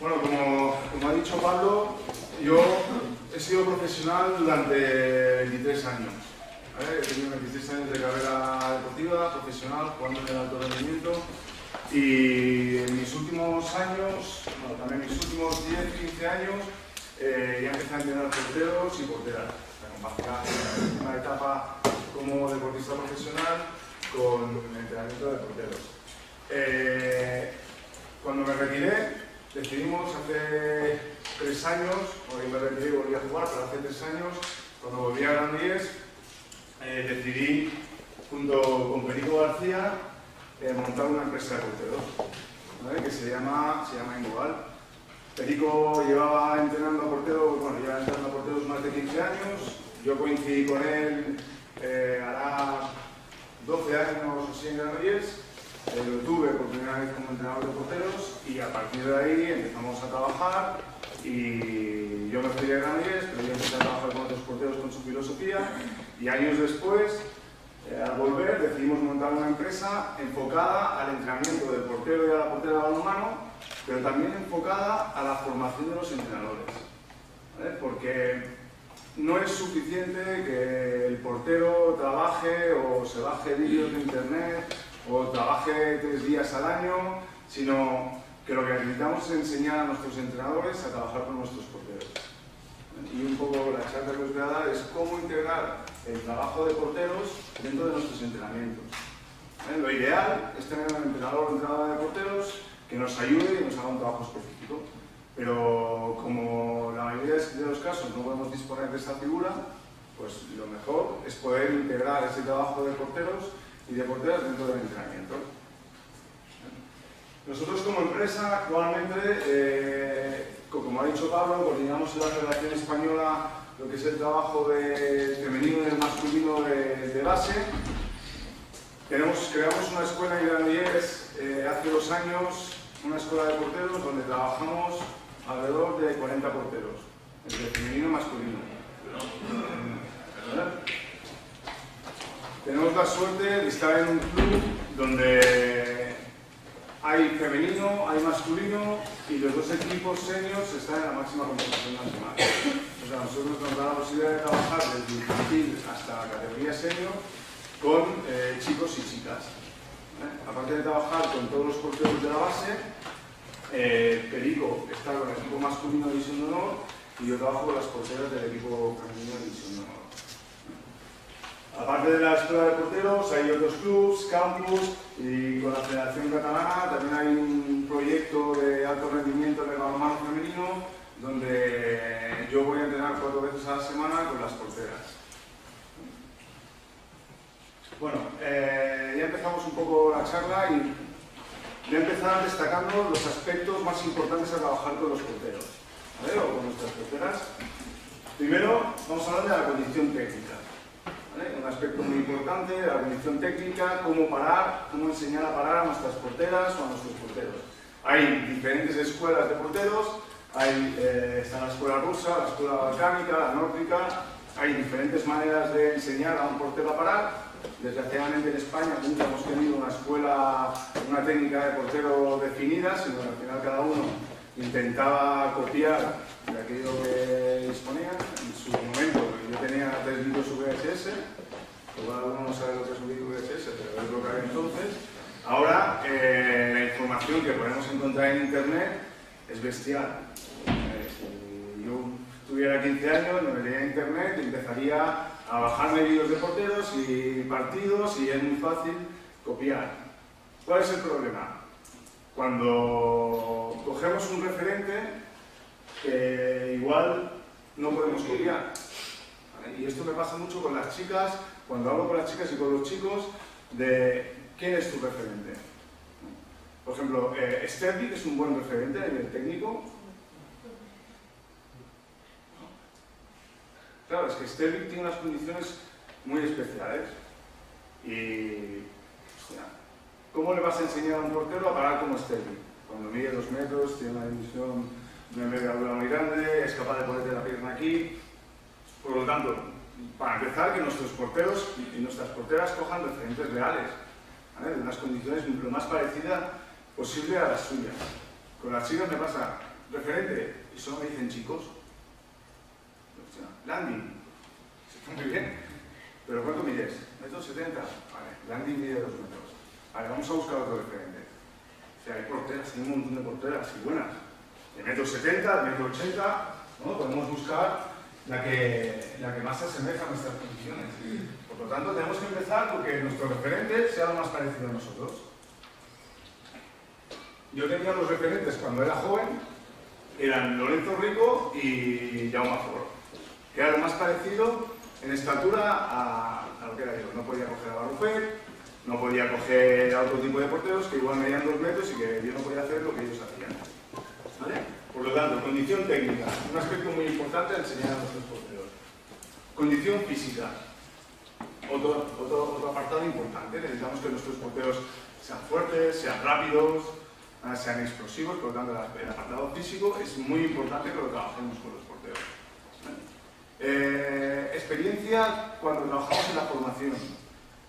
Bueno, como, ha dicho Pablo, yo he sido profesional durante 23 años. ¿vale? He tenido 23 años de carrera deportiva, profesional, jugando en el alto rendimiento. Y en mis últimos años, bueno, también mis últimos 10, 15 años, eh, ya empecé a entrenar porteros y porteras. Compaginar última etapa como deportista profesional con el entrenamiento de porteros. Eh, cuando me retiré, decidimos hace tres años, porque me retiré y volví a jugar, pero hace tres años, cuando volví a Grandíes, eh, decidí, junto con Perico García, eh, montar una empresa de porteros, que se llama, se llama Ingoval. Perico llevaba entrenando a porteros, bueno, llevaba entrenando a porteros más de 15 años, yo coincidí con él eh, hará 12 años o así en Granollers, eh, lo tuve por primera vez como entrenador de porteros y a partir de ahí empezamos a trabajar y yo me fui de Granollers, pero yo empecé a trabajar con otros porteros con su filosofía y años después, eh, al volver, decidimos montar una empresa enfocada al entrenamiento del portero y a la portera de balonmano, pero también enfocada a la formación de los entrenadores. ¿vale? Porque no es suficiente que el portero trabaje o se baje vídeos de internet o trabaje tres días al año, sino que lo que necesitamos es enseñar a nuestros entrenadores a trabajar con nuestros porteros. Y un poco la charla que os voy a dar es cómo integrar el trabajo de porteros dentro de nuestros entrenamientos. ¿Eh? Lo ideal es tener un entrenador o entrenadora de porteros que nos ayude y nos haga un trabajo específico. Pero como la mayoría de los casos no podemos disponer de esta figura, pues lo mejor es poder integrar ese trabajo de porteros y de porteras dentro del entrenamiento. Nosotros como empresa actualmente, eh, como ha dicho Pablo, coordinamos en la Federación Española lo que es el trabajo de femenino y el masculino de, de base. Tenemos, creamos una escuela en Granollers eh, hace dos años, una escuela de porteros donde trabajamos alrededor de 40 porteros, entre femenino y masculino. ¿Verdad? Tenemos la suerte de estar en un club donde hay femenino, hay masculino y los dos equipos seniors están en la máxima competición nacional. O sea, nosotros nos da la posibilidad de trabajar desde infantil hasta la categoría senior con eh, chicos y chicas. ¿eh? Aparte de trabajar con todos los porteros de la base, eh, Perico está con el equipo masculino de División de Honor y yo trabajo con las porteras del equipo femenino de División de Honor. Aparte de la escuela de porteros, hay otros clubs, campus y con la Federación Catalana también hay un proyecto de alto rendimiento en el balonmano femenino donde yo voy a entrenar cuatro veces a la semana con las porteras. Bueno, eh, ya empezamos un poco la charla y voy a empezar destacando los aspectos más importantes a trabajar con los porteros, ¿vale? o con nuestras porteras. Primero, vamos a hablar de la condición técnica. ¿Vale? Un aspecto muy importante, la condición técnica, cómo parar, cómo enseñar a parar a nuestras porteras o a nuestros porteros. Hay diferentes escuelas de porteros, hay, eh, está la escuela rusa, la escuela balcánica, la nórdica, hay diferentes maneras de enseñar a un portero a parar. Desgraciadamente en España nunca hemos tenido una escuela, una técnica de portero definida, sino que al final cada uno intentaba copiar de aquello que disponía. En su momento tenía tres vídeos VHS, igual alguno no sabe lo que es un vídeo VHS, pero es lo que había entonces. Ahora eh, la información que podemos encontrar en internet es bestial. Eh, si yo tuviera 15 años, me metería en internet y empezaría a bajarme vídeos de porteros y partidos y es muy fácil copiar. ¿Cuál es el problema? Cuando cogemos un referente que igual no podemos copiar. Y esto me pasa mucho con las chicas, cuando hablo con las chicas y con los chicos, de quién es tu referente. Por ejemplo, eh, Sterling es un buen referente a nivel técnico, Claro, es que Sterling tiene unas condiciones muy especiales. Y, ¿cómo le vas a enseñar a un portero a parar como Sterling? Cuando mide dos metros, tiene una dimensión de envergadura muy grande, es capaz de ponerte la pierna aquí. Por lo tanto, para empezar, que nuestros porteros y nuestras porteras cojan referentes reales, de unas condiciones lo más parecidas posible a las suyas. Con las chicas me pasa referente, y solo me dicen chicos. Landing, está muy bien, pero ¿cuánto mides? ¿Metro 70? Vale, landing mide 2 metros. Vale, vamos a buscar otro referente. O sea, hay porteras, hay un montón de porteras y buenas. De metro 70, de metro 80, ¿no? Podemos buscar la que, la que más se asemeja a nuestras condiciones. Por lo tanto, tenemos que empezar porque nuestro referente sea lo más parecido a nosotros. Yo tenía los referentes cuando era joven, eran Lorenzo Rico y Jaume Ford, que era lo más parecido en estatura a, lo que era yo. No podía coger a Barrufet, no podía coger a otro tipo de porteros que igual medían dos metros y que yo no podía hacer lo que ellos hacían. ¿Vale? Por lo tanto, condición técnica, un aspecto muy importante a enseñar a nuestros porteros. Condición física, otro, otro, otro apartado importante. Necesitamos que nuestros porteros sean fuertes, sean rápidos, Ah, sean explosivos, por lo tanto el apartado físico es muy importante que lo trabajemos con los porteros. Eh, experiencia cuando trabajamos en la formación,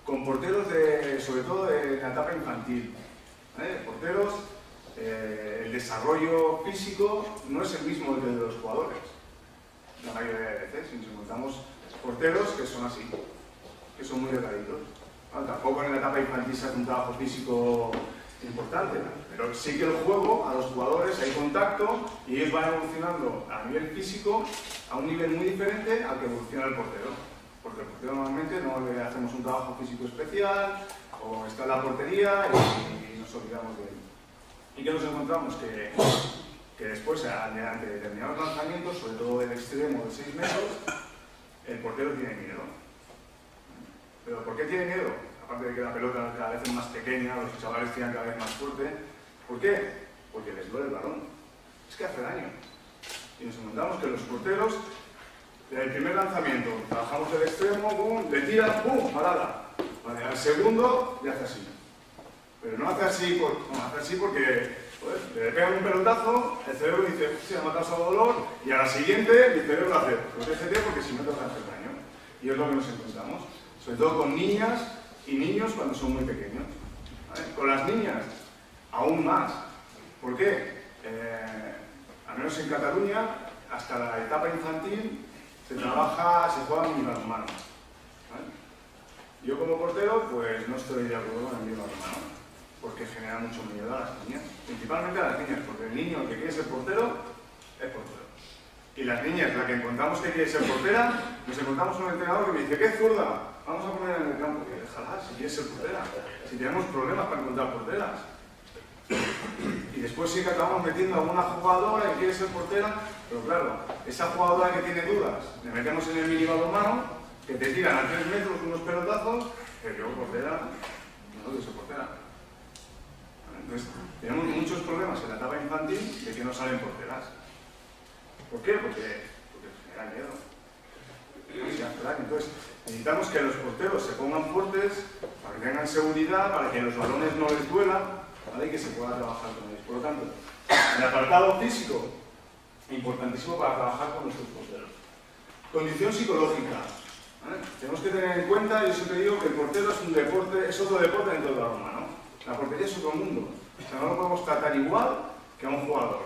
con porteros de, sobre todo de la etapa infantil. Porteros, eh, el desarrollo físico no es el mismo que el de los jugadores. La mayoría de veces, si nos encontramos porteros que son así, que son muy delgaditos. tampoco en la etapa infantil se hace un trabajo físico importante, pero sí que el juego, a los jugadores hay contacto y ellos van evolucionando a nivel físico a un nivel muy diferente al que evoluciona el portero. Porque el portero normalmente no le hacemos un trabajo físico especial o está en la portería y, nos olvidamos de él. ¿Y qué nos encontramos? Que, que después, ante determinados lanzamientos, sobre todo del extremo de 6 metros, el portero tiene miedo. ¿Pero por qué tiene miedo? aparte de que la pelota cada vez es más pequeña, los chavales tiran cada vez más fuerte. ¿Por qué? Porque les duele el balón. Es que hace daño. Y nos encontramos que los porteros, el primer lanzamiento, trabajamos el extremo, boom, le tira, ¡pum! parada. Vale, al segundo le hace así. Pero no hace así, por, no, hace así porque pues, le pegan un pelotazo, el cerebro dice, sí, me ha causado dolor, y a la siguiente mi cerebro hace, protégete porque si no te va a hacer daño. Y es lo que nos encontramos. Sobre todo con niñas y niños cuando son muy pequeños. Con las niñas, aún más. ¿Por qué? Eh, al menos en Cataluña, hasta la etapa infantil, se trabaja, se juega mini balonmano. Yo como portero, pues no estoy de acuerdo con el mini balonmano, porque genera mucho miedo a las niñas, principalmente a las niñas, porque el niño que quiere ser portero, es portero. Y las niñas, la que encontramos que quiere ser portera, nos encontramos un entrenador que me dice, ¿qué zurda? Vamos a poner en el campo, que déjala, si quiere ser portera. Si tenemos problemas para encontrar porteras. Y después sí que acabamos metiendo a una jugadora que quiere ser portera, pero claro, esa jugadora que tiene dudas, le metemos en el mini balonmano, que te tiran a tres metros unos pelotazos, pero yo portera, no ser portera. Tenemos muchos problemas en la etapa infantil de que no salen porteras. ¿Por qué? Porque, porque genera miedo. Entonces, necesitamos que los porteros se pongan fuertes, para que tengan seguridad, para que los balones no les duelan, ¿vale? y que se pueda trabajar con ellos. Por lo tanto, el apartado físico, importantísimo para trabajar con nuestros porteros. Condición psicológica. Tenemos que tener en cuenta, yo siempre digo que el portero es un deporte, es otro deporte dentro de la Roma, ¿no? La portería es otro mundo. O sea, no lo podemos tratar igual que a un jugador.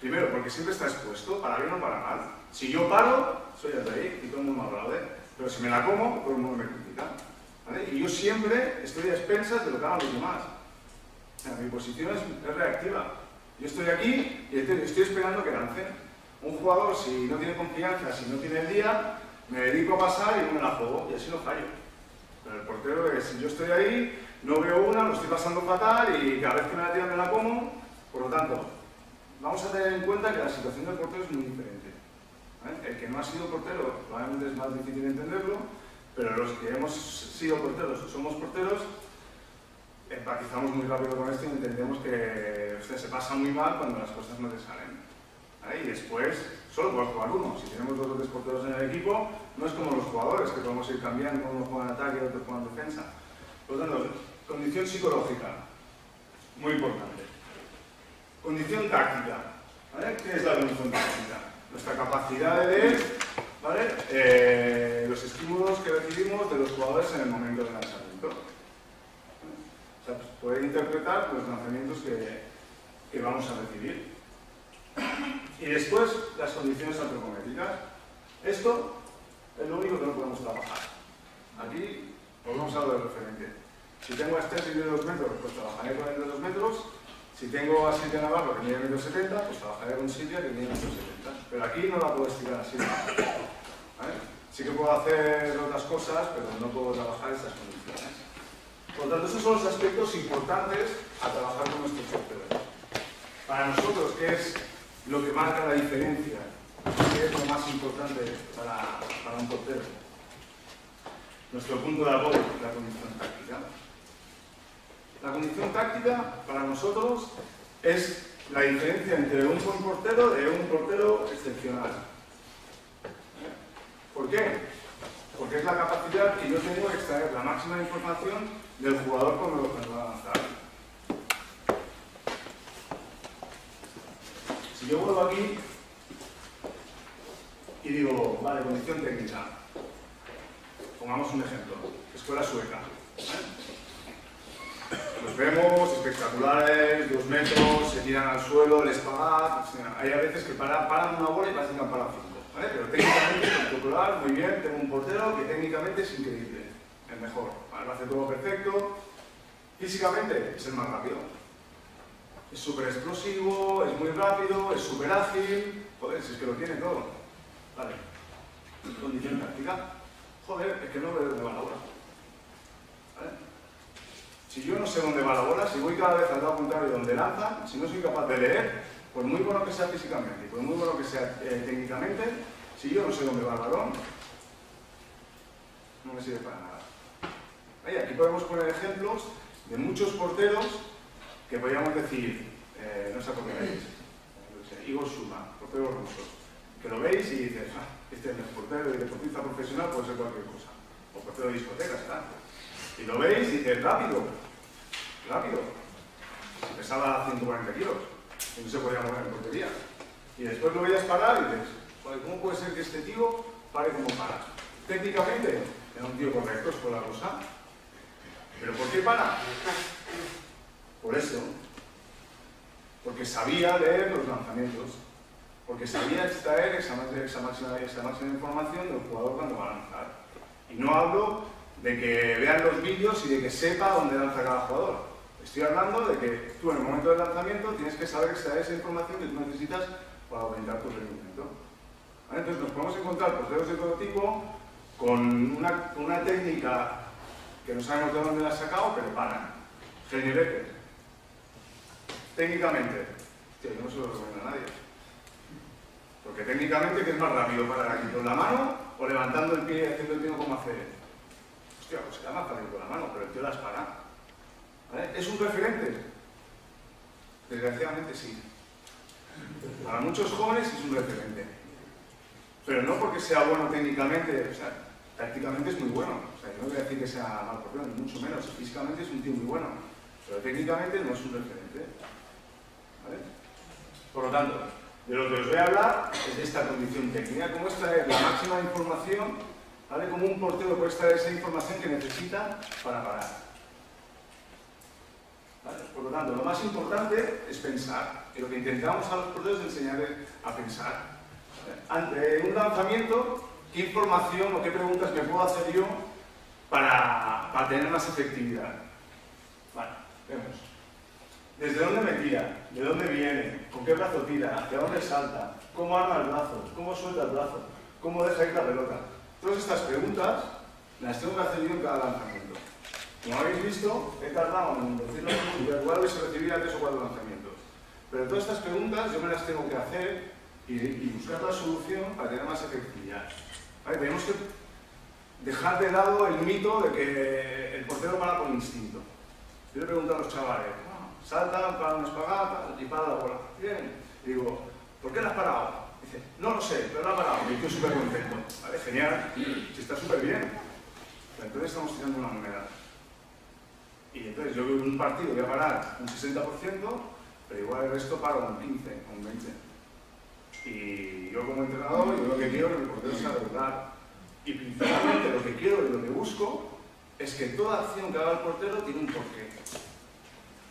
Primero, porque siempre está expuesto, para bien o para mal. Si yo paro, soy el rey y todo el mundo me aplaude. Pero si me la como, todo el mundo me critica. Y yo siempre estoy a expensas de lo que hagan los demás. mi posición es, reactiva. Yo estoy aquí y estoy, esperando que lancen. Un jugador, si no tiene confianza, si no tiene el día, me dedico a pasar y no me la juego y así no fallo. Pero el portero es, si yo estoy ahí, no veo una, lo estoy pasando fatal y cada vez que me la tiran me la como. Por lo tanto, vamos a tener en cuenta que la situación del portero es muy diferente. El que no ha sido portero probablemente es más difícil entenderlo, pero los que hemos sido porteros o somos porteros, empatizamos muy rápido con esto y entendemos que usted se pasa muy mal cuando las cosas no te salen. Y después, solo puedes jugar uno. Si tenemos dos o tres porteros en el equipo, no es como los jugadores, que podemos ir cambiando, uno juega en ataque, otro juega en defensa. Por lo tanto, condición psicológica, muy importante. Condición táctica. ¿Qué es la condición táctica? nuestra capacidad de leer eh, los estímulos que recibimos de los jugadores en el momento del lanzamiento. O sea, pues, poder interpretar los lanzamientos que, que, vamos a recibir. Y después, las condiciones antropométricas. Esto es lo único que no podemos trabajar. Aquí volvemos a lo del referente. Si tengo este de 2 metros, pues trabajaré con el de 2 metros. Si tengo a Silvia Navarro que mide 1,70 70, pues trabajaré con Silvia que mide 1,70 70. Pero aquí no la puedo estirar así. ¿Vale? Sí que puedo hacer otras cosas, pero no puedo trabajar estas condiciones. Por lo tanto, esos son los aspectos importantes a trabajar con nuestros porteros. Para nosotros, ¿qué es lo que marca la diferencia? ¿Qué es lo más importante para, para un portero? Nuestro punto de apoyo, la condición táctica. La condición táctica para nosotros es la diferencia entre un buen portero y un portero excepcional. ¿Por qué? Porque es la capacidad que yo tengo de extraer la máxima información del jugador con lo que va a lanzar. Si yo vuelvo aquí y digo, vale, condición técnica, pongamos un ejemplo, escuela sueca. Los vemos espectaculares, dos metros, se tiran al suelo, el espagat, hay a veces que paran, una bola y parece que han parado cinco. ¿vale? Pero técnicamente espectacular, muy bien, tengo un portero que técnicamente es increíble, el mejor, lo hace todo perfecto. Físicamente es el más rápido. Es súper explosivo, es muy rápido, es súper ágil, joder, si es que lo tiene todo. Vale. Condición táctica. Joder, es que no veo dónde va la. ¿Vale? Si yo no sé dónde va la bola, si voy cada vez al lado contrario donde lanza, si no soy capaz de leer, por muy bueno que sea físicamente y por muy bueno que sea eh, técnicamente, si yo no sé dónde va el balón, no me sirve para nada. aquí podemos poner ejemplos de muchos porteros que podríamos decir, eh, no sé por qué veis, Igor Suma, portero ruso, que lo veis y dices, ah, este es el portero de deportista profesional, puede ser cualquier cosa, o portero de discotecas, está. Y lo veis y dices, rápido, rápido. Pesaba 140 kilos y no se podía mover en portería. Y después lo veías parar y dices, ¿cómo puede ser que este tío pare como para? Técnicamente era un tío correcto, es por la cosa. ¿Pero por qué para? Por eso. Porque sabía leer los lanzamientos. Porque sabía extraer esa, máxima, esa máxima información del jugador cuando va a lanzar. Y no hablo de que vean los vídeos y de que sepa dónde lanza cada jugador. Estoy hablando de que tú en el momento del lanzamiento tienes que saber extraer esa información que tú necesitas para aumentar tu rendimiento. Entonces nos podemos encontrar porteros de todo tipo con una, técnica que no sabemos de dónde la ha sacado, pero paran. Becker. Técnicamente, yo no se lo recomiendo a nadie. Porque técnicamente, ¿qué es más rápido? ¿Parar aquí con la mano o levantando el pie y haciendo el pie como hacer? Hostia, pues será más fácil con la mano, pero el tío las para. ¿Es un referente? Desgraciadamente sí. Para muchos jóvenes es un referente. Pero no porque sea bueno técnicamente, o sea, tácticamente es muy bueno. O sea, yo no voy a decir que sea mal por ni mucho menos. Físicamente es un tío muy bueno. Pero técnicamente no es un referente. ¿Vale? Por lo tanto, de lo que os voy a hablar es de esta condición técnica, cómo extraer la máxima información ¿vale? Como un portero puede extraer esa información que necesita para parar. Por lo tanto, lo más importante es pensar. Y lo que intentamos a los porteros es enseñarles a pensar. Ante un lanzamiento, ¿qué información o qué preguntas me puedo hacer yo para, para tener más efectividad? Vale, vemos. ¿Desde dónde me tira? ¿De dónde viene? ¿Con qué brazo tira? ¿Hacia dónde salta? ¿Cómo arma el brazo? ¿Cómo suelta el brazo? ¿Cómo deja ir la pelota? Todas estas preguntas las tengo que hacer yo en cada lanzamiento. Como habéis visto, he tardado en decirlo, igual vais a recibir tres o cuatro lanzamientos. Pero todas estas preguntas yo me las tengo que hacer y, buscar la solución para tener más efectividad. Tenemos que dejar de lado el mito de que el portero para por instinto. Yo le pregunto a los chavales, salta, para una espagata y para la bola. Bien. digo, ¿por qué la has parado? No lo sé, pero lo ha parado. Y estoy súper contento. ¿Vale? Genial. Si está súper bien. entonces estamos tirando una moneda. Y entonces yo en un partido voy a parar un 60%, pero igual el resto paro un 15, un 20. Y yo como entrenador, yo lo que quiero es que mi portero sea regular. Y principalmente lo que quiero y lo que busco es que toda acción que haga el portero tiene un porqué.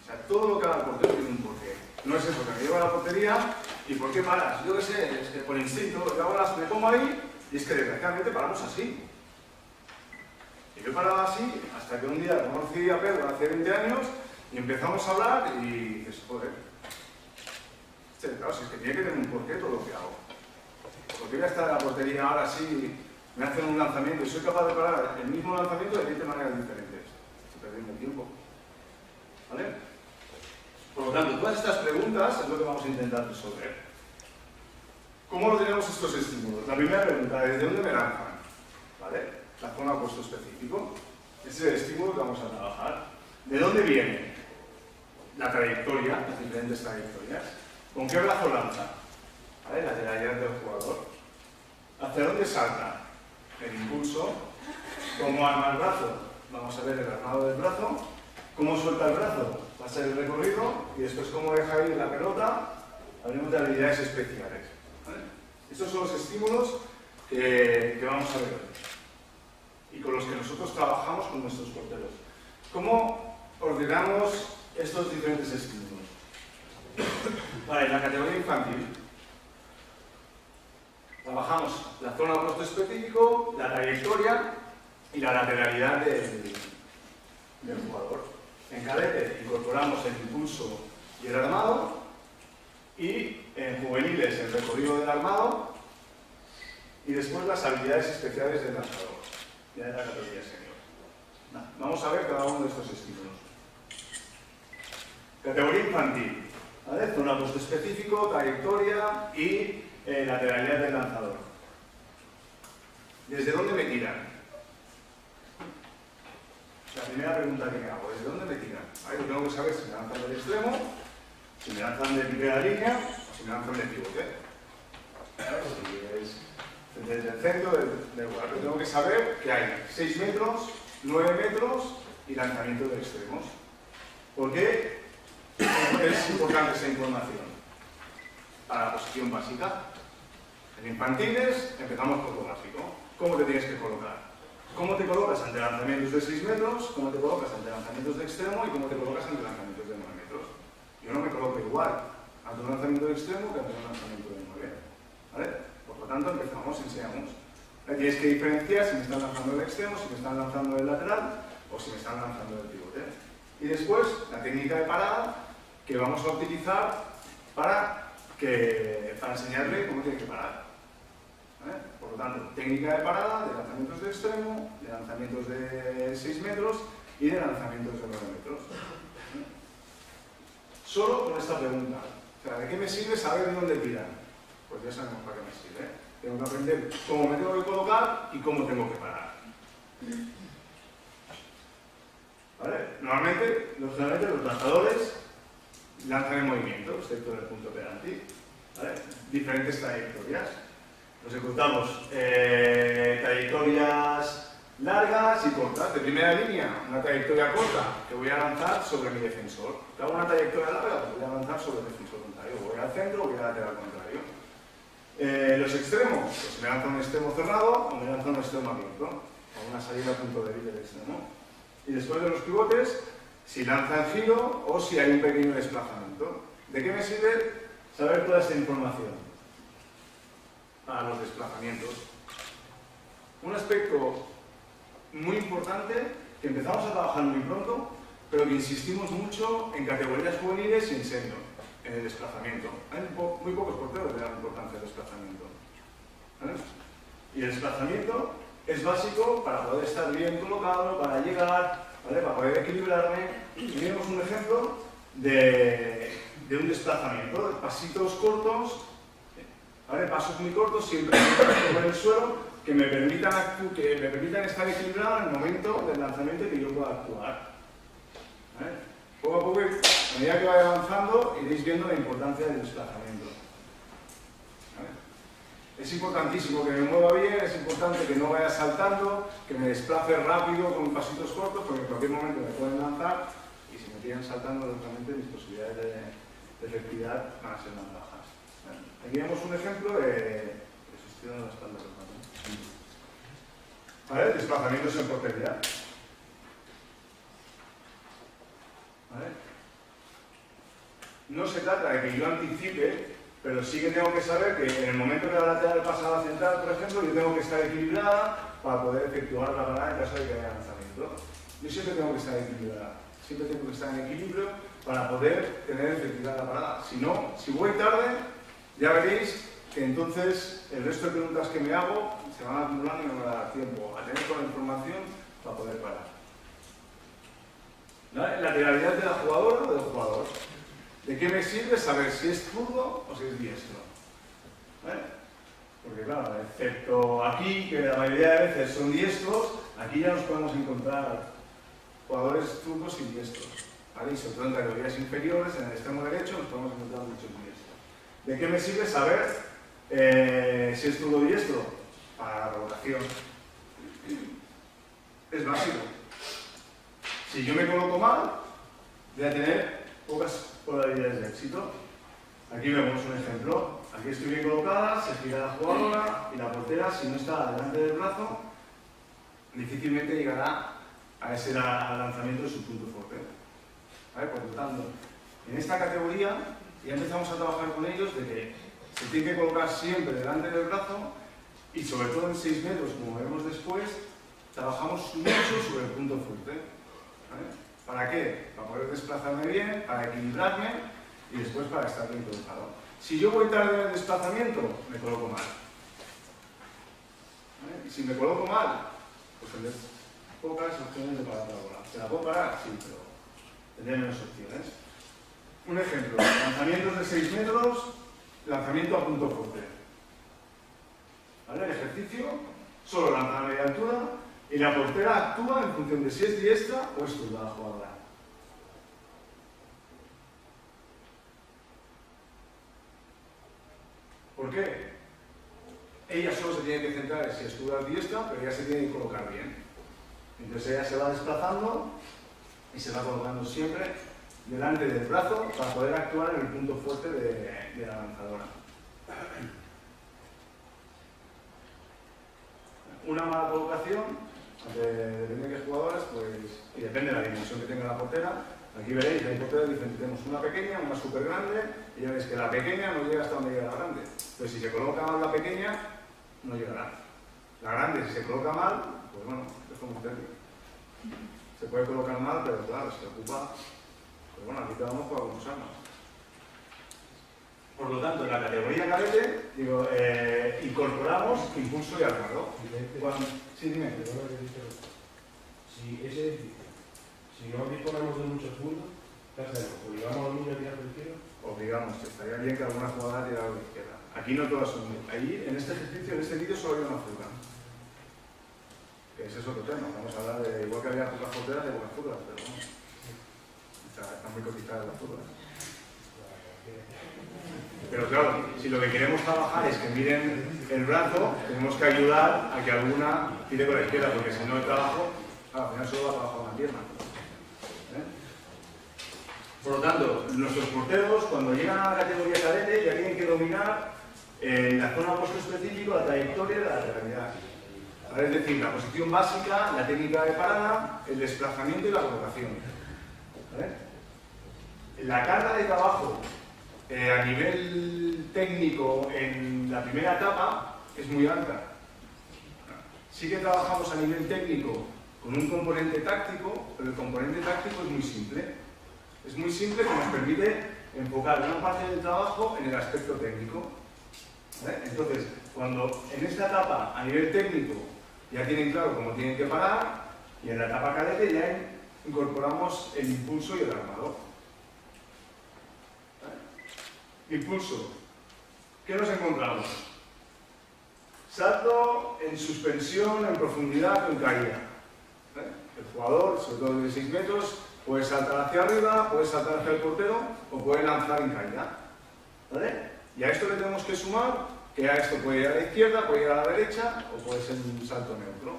O sea, todo lo que haga el portero tiene un porqué. No es eso, que me lleva a la portería ¿Y por qué paras? Yo qué sé, es que por instinto, yo las, me pongo ahí y es que desgraciadamente paramos así. Y yo paraba así hasta que un día conocí a Pedro hace 20 años y empezamos a hablar y dices, joder, claro, si es que tiene que tener un porqué todo lo que hago. Porque voy a estar en la portería ahora sí, me hacen un lanzamiento y soy capaz de parar el mismo lanzamiento de 20 maneras diferentes. Estoy perdiendo tiempo. ¿Vale? Por lo tanto, todas estas preguntas es lo que vamos a intentar resolver. ¿Cómo ordenamos estos estímulos? La primera pregunta, ¿desde dónde me lanzan? ¿Vale? La zona opuesto específico. Ese es el estímulo que vamos a trabajar. ¿De dónde viene? La trayectoria, las diferentes trayectorias. ¿Con qué brazo lanza? ¿Vale? La lateralidad del jugador. ¿Hacia dónde salta? El impulso. ¿Cómo arma el brazo? Vamos a ver el armado del brazo. ¿Cómo suelta el brazo? Hacer el recorrido y después cómo deja ir la pelota, hablemos de habilidades especiales. Estos son los estímulos que, vamos a ver y con los que nosotros trabajamos con nuestros porteros. ¿Cómo ordenamos estos diferentes estímulos? Vale, la categoría infantil trabajamos la zona de puesto específico, la trayectoria y la lateralidad del jugador. En cadete incorporamos el impulso y el armado y en juveniles el recorrido del armado y después las habilidades especiales del lanzador, ya de la categoría senior. Vamos a ver cada uno de estos estímulos. Categoría infantil. ¿vale? Zona puesto específico, trayectoria y eh, lateralidad del lanzador. ¿Desde dónde me tiran? La primera pregunta que me hago, ¿desde dónde me tiran? Ahí tengo que saber si me lanzan del extremo, si me lanzan de primera línea o si me lanzan de pivote. Es desde el centro del. Pero tengo que saber que hay 6 metros, 9 metros y lanzamiento de extremos. ¿Por qué es importante esa información? Para la posición básica. En infantiles empezamos por lo básico. ¿Cómo te tienes que colocar? Cómo te colocas ante lanzamientos de 6 metros, cómo te colocas ante lanzamientos de extremo y cómo te colocas ante lanzamientos de 9 metros. Yo no me coloco igual ante un lanzamiento de extremo que ante un lanzamiento de 9. ¿Vale? Por lo tanto, empezamos, enseñamos. Tienes que diferenciar si me están lanzando del extremo, si me están lanzando del lateral o si me están lanzando del pivote. Y después, la técnica de parada que vamos a utilizar para, que, para enseñarle cómo tiene que parar. Técnica de parada, de lanzamientos de extremo, de lanzamientos de 6 metros y de lanzamientos de 9 metros. Solo con esta pregunta. O sea, ¿de qué me sirve saber dónde tiran? Pues ya sabemos para qué me sirve. Tengo que aprender cómo me tengo que colocar y cómo tengo que parar. Normalmente, los lanzadores lanzan en movimiento, excepto en el punto penalti. ¿Vale? Diferentes trayectorias nos encontramos eh, trayectorias largas y cortas. De primera línea, una trayectoria corta que voy a lanzar sobre mi defensor. Hago una trayectoria larga que voy a lanzar sobre el defensor contrario. Voy al centro voy al lateral contrario. Eh, los extremos, pues me lanza un extremo cerrado o me lanza un extremo abierto. O una salida a punto débil del extremo. Y después de los pivotes, si lanza el giro o si hay un pequeño desplazamiento. ¿De qué me sirve saber toda esta información? Para los desplazamientos. Un aspecto muy importante que empezamos a trabajar muy pronto, pero que insistimos mucho en categorías juveniles y en senior, en el desplazamiento. Hay muy pocos porteros que dan importancia al desplazamiento. Y el desplazamiento es básico para poder estar bien colocado, para llegar, para poder equilibrarme. Y tenemos un ejemplo de, de un desplazamiento, pasitos cortos pasos muy cortos, siempre en el suelo, que me, permitan que me permitan estar equilibrado en el momento del lanzamiento que yo pueda actuar. Poco a poco, a medida que vaya avanzando, iréis viendo la importancia del desplazamiento. Es importantísimo que me mueva bien, es importante que no vaya saltando, que me desplace rápido con pasitos cortos, porque en cualquier momento me pueden lanzar y si me tiran saltando, lógicamente mis posibilidades de, de efectividad van a ser más. Aquí vemos un ejemplo de. Desplazamientos en portería. ¿Vale? No se trata de que yo anticipe pero sí que tengo que saber que en el momento que la lateral pasa a la central, por ejemplo, yo tengo que estar equilibrada para poder efectuar la parada en caso de que haya lanzamiento. Yo siempre tengo que estar equilibrada, siempre tengo que estar en equilibrio para poder tener efectividad la parada. Si no, si voy tarde, ya veréis que entonces el resto de preguntas que me hago se van acumulando y no me va a dar tiempo a tener toda la información para poder parar. La Lateralidad de la jugadora o del jugador. ¿De qué me sirve saber si es zurdo o si es diestro? Porque claro, excepto aquí, que la mayoría de veces son diestros, aquí ya nos podemos encontrar jugadores zurdos y diestros. ¿vale? Y sobre todo en categorías inferiores, en el extremo derecho, nos podemos encontrar muchos diestros. ¿De qué me sirve saber eh, si es zurdo o diestro? Para la rotación. Es básico. Si yo me coloco mal, voy a tener pocas probabilidades de éxito. Aquí vemos un ejemplo. Aquí estoy bien colocada, se gira la jugadora y la portera, si no está delante del brazo, difícilmente llegará a ese lanzamiento de su punto fuerte. Por lo tanto, en esta categoría ya empezamos a trabajar con ellos de que se tiene que colocar siempre delante del brazo y sobre todo en 6 metros, como veremos después, trabajamos mucho sobre el punto fuerte. ¿Para qué? Para poder desplazarme bien, para equilibrarme y después para estar bien colocado. Si yo voy tarde en el desplazamiento, me coloco mal. Y si me coloco mal, pues tendré pocas opciones de parar la bola. ¿Se la puedo parar? Sí, pero tendré menos opciones. Un ejemplo, lanzamientos de 6 metros, lanzamiento a punto fuerte. ¿Vale? El ejercicio, solo lanza a media altura, y la portera actúa en función de si es diestra o es zurda la jugadora. ¿Por qué? Ella solo se tiene que centrar en si es o diestra, pero ella se tiene que colocar bien. Entonces ella se va desplazando y se va colocando siempre delante del brazo para poder actuar en el punto fuerte de, la lanzadora. Una mala colocación depende de qué jugadores, pues, y depende de la dimensión que tenga la portera. Aquí veréis, hay porteras diferentes. Tenemos una pequeña, una súper grande, y ya veis que la pequeña no llega hasta donde llega la grande. Entonces, si se coloca mal la pequeña, no llegará. La grande, si se coloca mal, pues bueno, es como un Se puede colocar mal, pero claro, se ocupa. Pues bueno, aquí te vamos con algunos años. Por lo tanto, en la categoría cadete, digo, eh, incorporamos impulso y armado. Sí, dime. Si ese edificio, si no disponemos de muchos puntos, ¿qué hacemos? ¿Obligamos a los niños a tirar por izquierda? Obligamos, estaría bien que alguna jugada tirara por izquierda. Aquí no todas son. Ahí, en este ejercicio, en este vídeo, solo hay una fuga. Que ese es otro tema. Vamos a hablar de, igual que había pocas fugas, de pocas fugas, pero bueno. Están muy cotizadas las fugas. Pero claro, si lo que queremos trabajar es que miren el brazo, tenemos que ayudar a que alguna tire por la izquierda, porque si no el trabajo, al final solo va a trabajar una pierna. ¿Eh? Por lo tanto, nuestros porteros, cuando llegan a la categoría cadete, ya tienen que dominar eh, la zona puesto específico la trayectoria de la realidad. Es decir, la posición básica, la técnica de parada, el desplazamiento y la colocación. La carga de trabajo eh, a nivel técnico en la primera etapa es muy alta. Sí que trabajamos a nivel técnico con un componente táctico, pero el componente táctico es muy simple. Es muy simple que nos permite enfocar una parte del trabajo en el aspecto técnico. Entonces, cuando en esta etapa a nivel técnico ya tienen claro cómo tienen que parar, y en la etapa cadete ya incorporamos el impulso y el armado. Impulso. ¿Qué nos encontramos? Salto en suspensión, en profundidad o en caída. ¿Eh? El jugador, sobre todo de 6 metros, puede saltar hacia arriba, puede saltar hacia el portero o puede lanzar en caída. ¿Vale? Y a esto le tenemos que sumar que a esto puede ir a la izquierda, puede ir a la derecha o puede ser un salto neutro.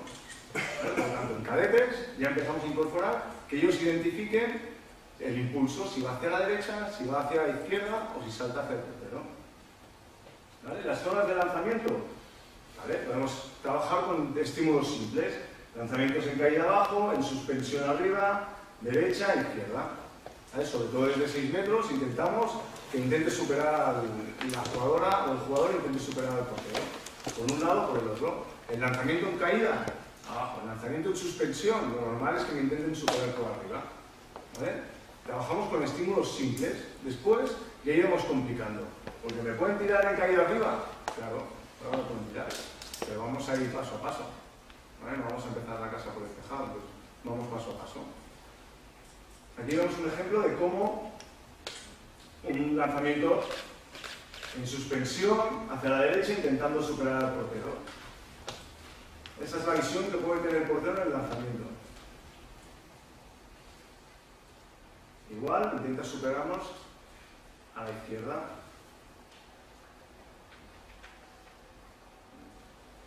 Por tanto, en cadetes ya empezamos a incorporar que ellos identifiquen el impulso, si va hacia la derecha, si va hacia la izquierda o si salta hacia el portero. ¿Vale? Las zonas de lanzamiento, ¿vale? podemos trabajar con estímulos simples, lanzamientos en caída abajo, en suspensión arriba, derecha izquierda. Sobre todo desde 6 metros intentamos que intente superar la jugadora o el jugador intente superar al portero. Por un lado o por el otro. El lanzamiento en caída, abajo. El lanzamiento en suspensión, lo normal es que me intenten superar por arriba. Trabajamos con estímulos simples. Después ya iremos complicando. Porque me pueden tirar en caída arriba. Claro, me pueden tirar. Pero vamos a ir paso a paso. No vamos a empezar la casa por el. Pues vamos paso a paso. Aquí vemos un ejemplo de cómo un lanzamiento en suspensión hacia la derecha intentando superar al portero. Esa es la visión que puede tener el portero en el lanzamiento. Igual intenta superarnos a la izquierda.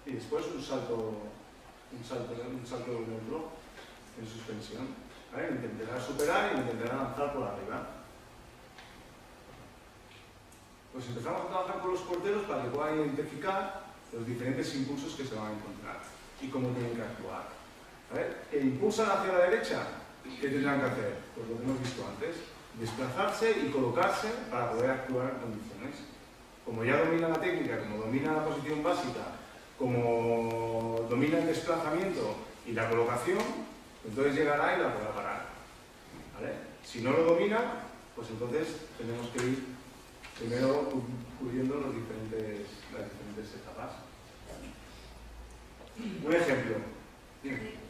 Y después un salto, un salto, un salto de en suspensión. Intentará superar y intentará lanzar por arriba. Pues empezamos a trabajar con los porteros para que puedan identificar los diferentes impulsos que se van a encontrar y cómo tienen que actuar. ¿Que impulsan hacia la derecha? ¿Qué tendrán que hacer? Lo que hemos visto antes, desplazarse y colocarse para poder actuar en condiciones. Como ya domina la técnica, como domina la posición básica, como domina el desplazamiento y la colocación, entonces llegará y la podrá parar. Si no lo domina, pues entonces tenemos que ir primero cubriendo los diferentes, las diferentes etapas. Un ejemplo. Siempre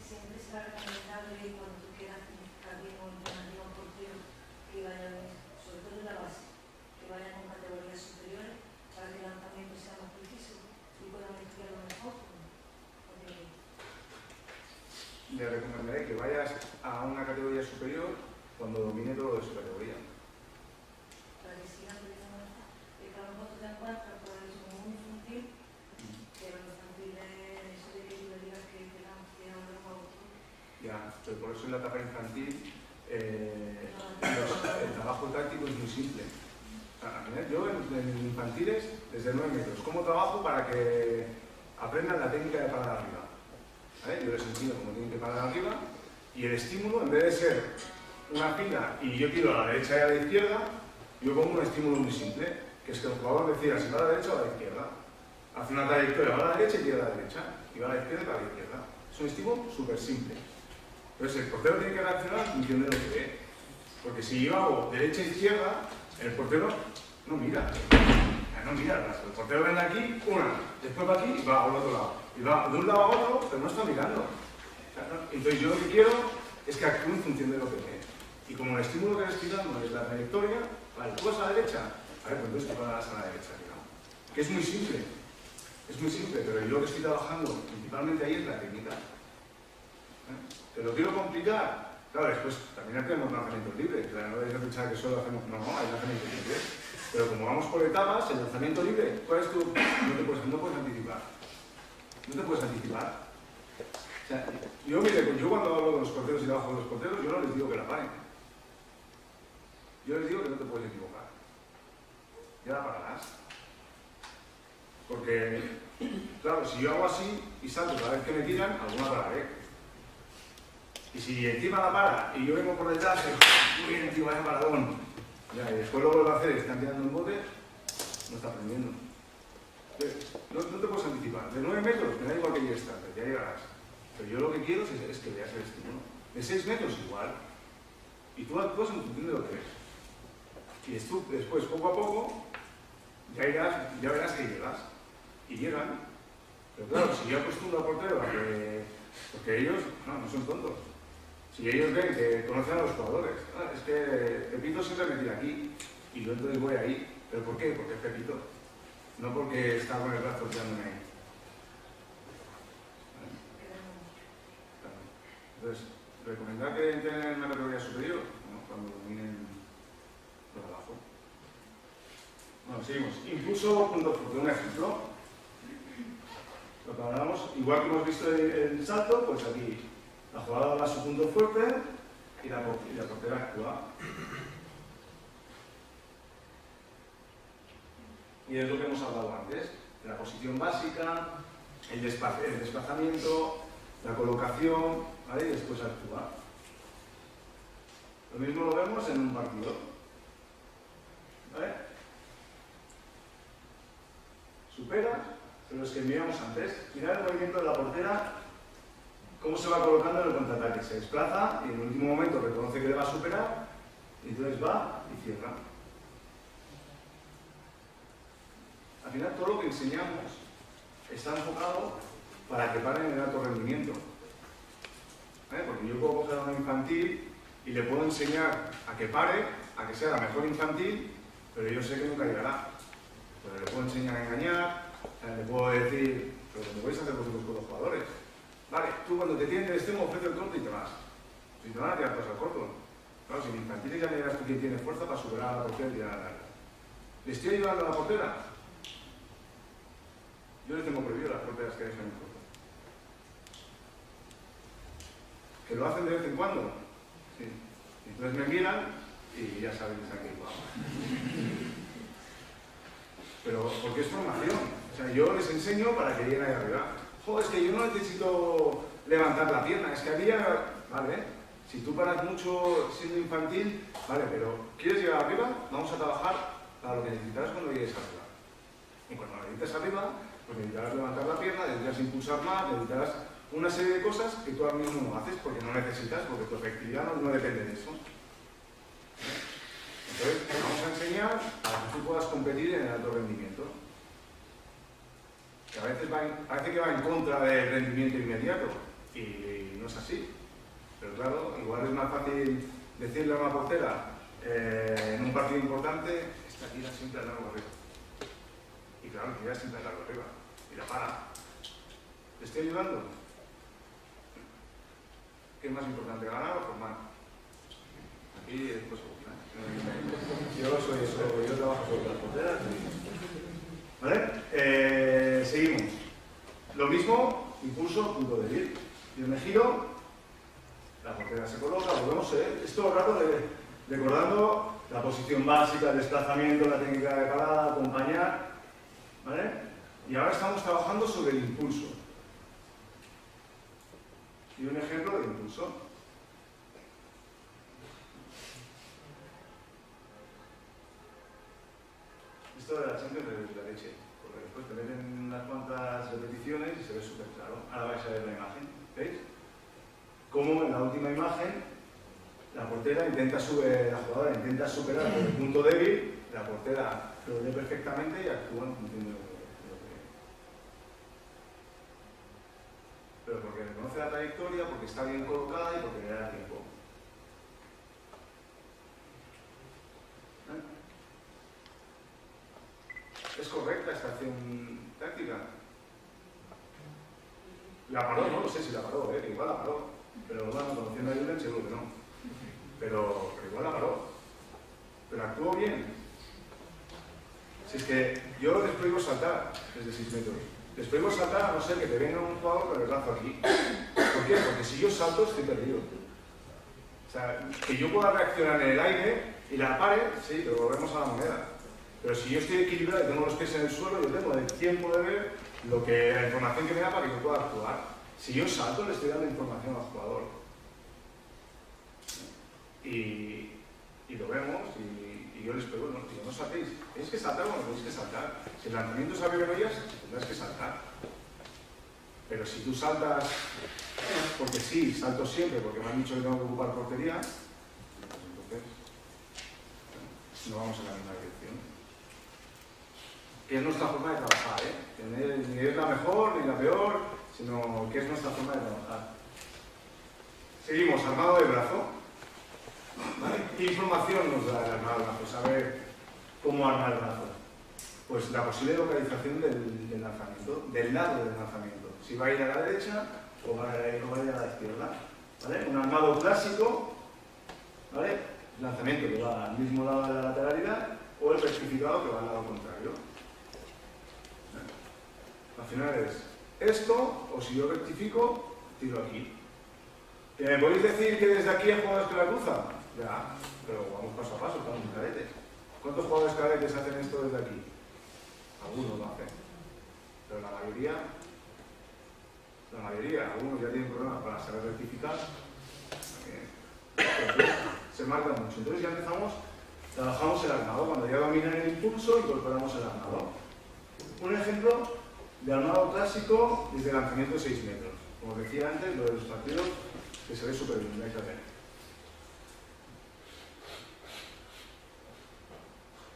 cuando tú quieras también un entrenamiento portero que vaya, sobre todo en la base, que vaya con categorías superiores para que el lanzamiento sea más preciso y pueda mezclarlo mejor. Le recomendaré que vayas a una categoría superior cuando domine todo de su categoría. Ya, pero por eso en la etapa infantil eh, el trabajo táctico es muy simple. yo en, infantiles, desde 9 metros, ¿cómo trabajo para que aprendan la técnica de parar arriba? Yo les enseño cómo tienen que parar arriba y el estímulo, en vez de ser una fila y yo tiro a la derecha y a la izquierda, yo pongo un estímulo muy simple, que es que el jugador decida si va a la derecha o a la izquierda. Hace una trayectoria, va a la derecha y tira a la derecha, y va a la izquierda y a la izquierda. Es un estímulo súper simple. Entonces el portero tiene que reaccionar en función de lo que ve. Porque si yo hago derecha e izquierda, el portero no mira. No mira, el portero viene aquí, una, después va aquí y va al otro lado. Y va de un lado a otro, pero no está mirando. Entonces yo lo que quiero es que actúe en función de lo que ve. Y como el estímulo que le estoy dando es la trayectoria, vale, tú a la derecha, a ver, pues tú vas a la derecha, digamos. Que es muy simple, es muy simple, pero yo lo que estoy trabajando principalmente ahí es la técnica. ¿Eh? ¿Te lo quiero complicar? Claro, después también tenemos lanzamientos libres, no debes pensar que solo hacemos, no, no, hay lanzamientos libres. Pero como vamos por etapas, el lanzamiento libre, ¿cuál es tu? No te puedes, no puedes anticipar. No te puedes anticipar. O sea, yo, mire, yo cuando hablo con los porteros y trabajo con los porteros, yo no les digo que la paren. Yo les digo que no te puedes equivocar. Ya la pararás. Porque, claro, si yo hago así y salto cada vez que me tiran, alguna pararé. Y si encima la para y yo vengo por detrás, muy bien, encima de paradón, ya, y después lo vuelvo a hacer están tirando un bote, no está aprendiendo. No, no, te puedes anticipar. De 9 metros, me da igual que llegues tarde, ya llegarás. Pero yo lo que quiero es, que veas el estímulo. De 6 metros igual. Y tú actúas en función de lo que ves. Y después, poco a poco, ya, ya verás que llegas. Y llegan. Pero claro, si yo acostumbro a portero a que... Porque ellos no, no son tontos. Si ellos ven que conocen a los jugadores, ah, es que Pepito siempre me tira aquí y yo entonces voy ahí. ¿Pero por qué? Porque es Pepito. No porque está con el brazo tirándome ahí. Entonces, recomendar que entren en una categoría superior cuando dominen bueno, seguimos. Impulso punto fuerte. Un ejemplo. Lo que hablamos, igual que hemos visto el, salto, pues aquí la jugada va a su punto fuerte y la, portera actúa. Y es lo que hemos hablado antes. La posición básica, el, desplazamiento, la colocación, ¿vale? y después actúa. Lo mismo lo vemos en un partido. Supera, pero es que miramos antes. Mirad el movimiento de la portera, cómo se va colocando en el contraataque. Se desplaza y en el último momento reconoce que le va a superar y entonces va y cierra. Al final todo lo que enseñamos está enfocado para que paren en el alto rendimiento. ¿Eh? Porque yo puedo coger a un infantil y le puedo enseñar a que pare, a que sea la mejor infantil, pero yo sé que nunca llegará. Pero le puedo enseñar a engañar, le puedo decir, pero como vais a hacer vosotros con los jugadores. Vale, tú cuando te tienes extremo ofrece el corto y te vas. Si te van a tirar cosas al corto. Claro, si en infantil ya me dirás tú quién tiene fuerza para superar la portera y tirar a la ¿Le estoy ayudando a la portera? Yo les tengo prohibido las porteras que dejan en corto. ¿Que lo hacen de vez en cuando? Entonces me miran y ya saben que aquí Pero porque es formación. O sea, yo les enseño para que lleguen ahí arriba. Joder, es que yo no necesito levantar la pierna, es que había... Vale, si tú paras mucho siendo infantil, vale, pero ¿quieres llegar arriba? Vamos a trabajar para lo que necesitarás cuando llegues arriba. Y cuando necesites arriba, pues necesitarás levantar la pierna, necesitarás impulsar más, necesitarás una serie de cosas que tú ahora mismo no haces porque no necesitas, porque tu efectividad no, depende de eso. Entonces, vamos a enseñar a que tú puedas competir en el alto rendimiento. Que a veces parece que va en contra del rendimiento inmediato y no es así. Pero claro, igual es más fácil decirle a una portera eh, en un partido importante, esta tira siempre al largo arriba. Y claro, tira siempre al largo arriba. Y la para. ¿Te estoy ayudando? ¿Qué es más importante, ganar o formar? Aquí después Yo soy eso, yo trabajo sobre las fronteras. ¿Vale? Eh, seguimos. Lo mismo, impulso, punto de débil. Yo me giro, la portera se coloca, volvemos, ¿eh? es todo el rato de, recordando la posición básica, el desplazamiento, la técnica de parada, acompañar, ¿vale? Y ahora estamos trabajando sobre el impulso y un ejemplo de impulso. De la Champions es la leche, porque después te meten unas cuantas repeticiones y se ve súper claro. Ahora vais a ver la imagen, ¿veis? Como en la última imagen la portera intenta subir, la jugadora intenta superar el punto débil, la portera lo ve perfectamente y actúa en función de pero porque reconoce la trayectoria, porque está bien colocada y porque le da tiempo. ¿Eh? ¿Es correcta esta acción táctica? La paró, no lo sé si la paró, ¿eh? igual la paró. Pero bueno, conociendo a Julen seguro que no. Pero, pero igual la paró. Pero actuó bien. Si es que yo les prohíbo saltar desde 6 metros. Les podemos saltar a no ser que te venga un jugador con el brazo aquí. ¿Por qué? Porque si yo salto estoy perdido. O sea, que yo pueda reaccionar en el aire y la pare, sí, pero volvemos a la moneda. Pero si yo estoy equilibrado y tengo los pies en el suelo, yo tengo el tiempo de ver lo que, la información que me da para que yo pueda actuar. Si yo salto, le estoy dando información al jugador. Y, lo vemos y, yo les pregunto, no, no saltéis. ¿Tenéis que saltar o no tenéis que saltar? Si el lanzamiento es a velorías, tendrás que saltar. Pero si tú saltas, porque sí, salto siempre, porque me han dicho que tengo que ocupar portería, pues entonces no vamos en la misma dirección. Que es nuestra forma de trabajar, ¿eh? Ni es la mejor ni la peor, sino que es nuestra forma de trabajar. Seguimos, armado de brazo. ¿Qué información nos da el armado de brazo? Saber cómo armar el brazo pues la posible localización del, lanzamiento, del lado del lanzamiento. Si va a ir a la derecha o va a ir, a, la izquierda. Un armado clásico, lanzamiento que va al mismo lado de la lateralidad o el rectificado que va al lado contrario. Al final es esto, o si yo rectifico, tiro aquí. ¿Me podéis decir que desde aquí hay jugadores que la cruzan? Ya, pero vamos paso a paso, estamos en cadetes. ¿Cuántos jugadores cadetes hacen esto desde aquí? algunos lo hacen, pero la mayoría, la mayoría, algunos ya tienen problemas para saber rectificar. se marca mucho. Entonces ya empezamos, trabajamos el armado. Cuando ya dominan el impulso, incorporamos el armado. Un ejemplo de armado clásico desde lanzamiento de 6 metros. Como decía antes, lo de los partidos, que se ve súper bien, vais a ver.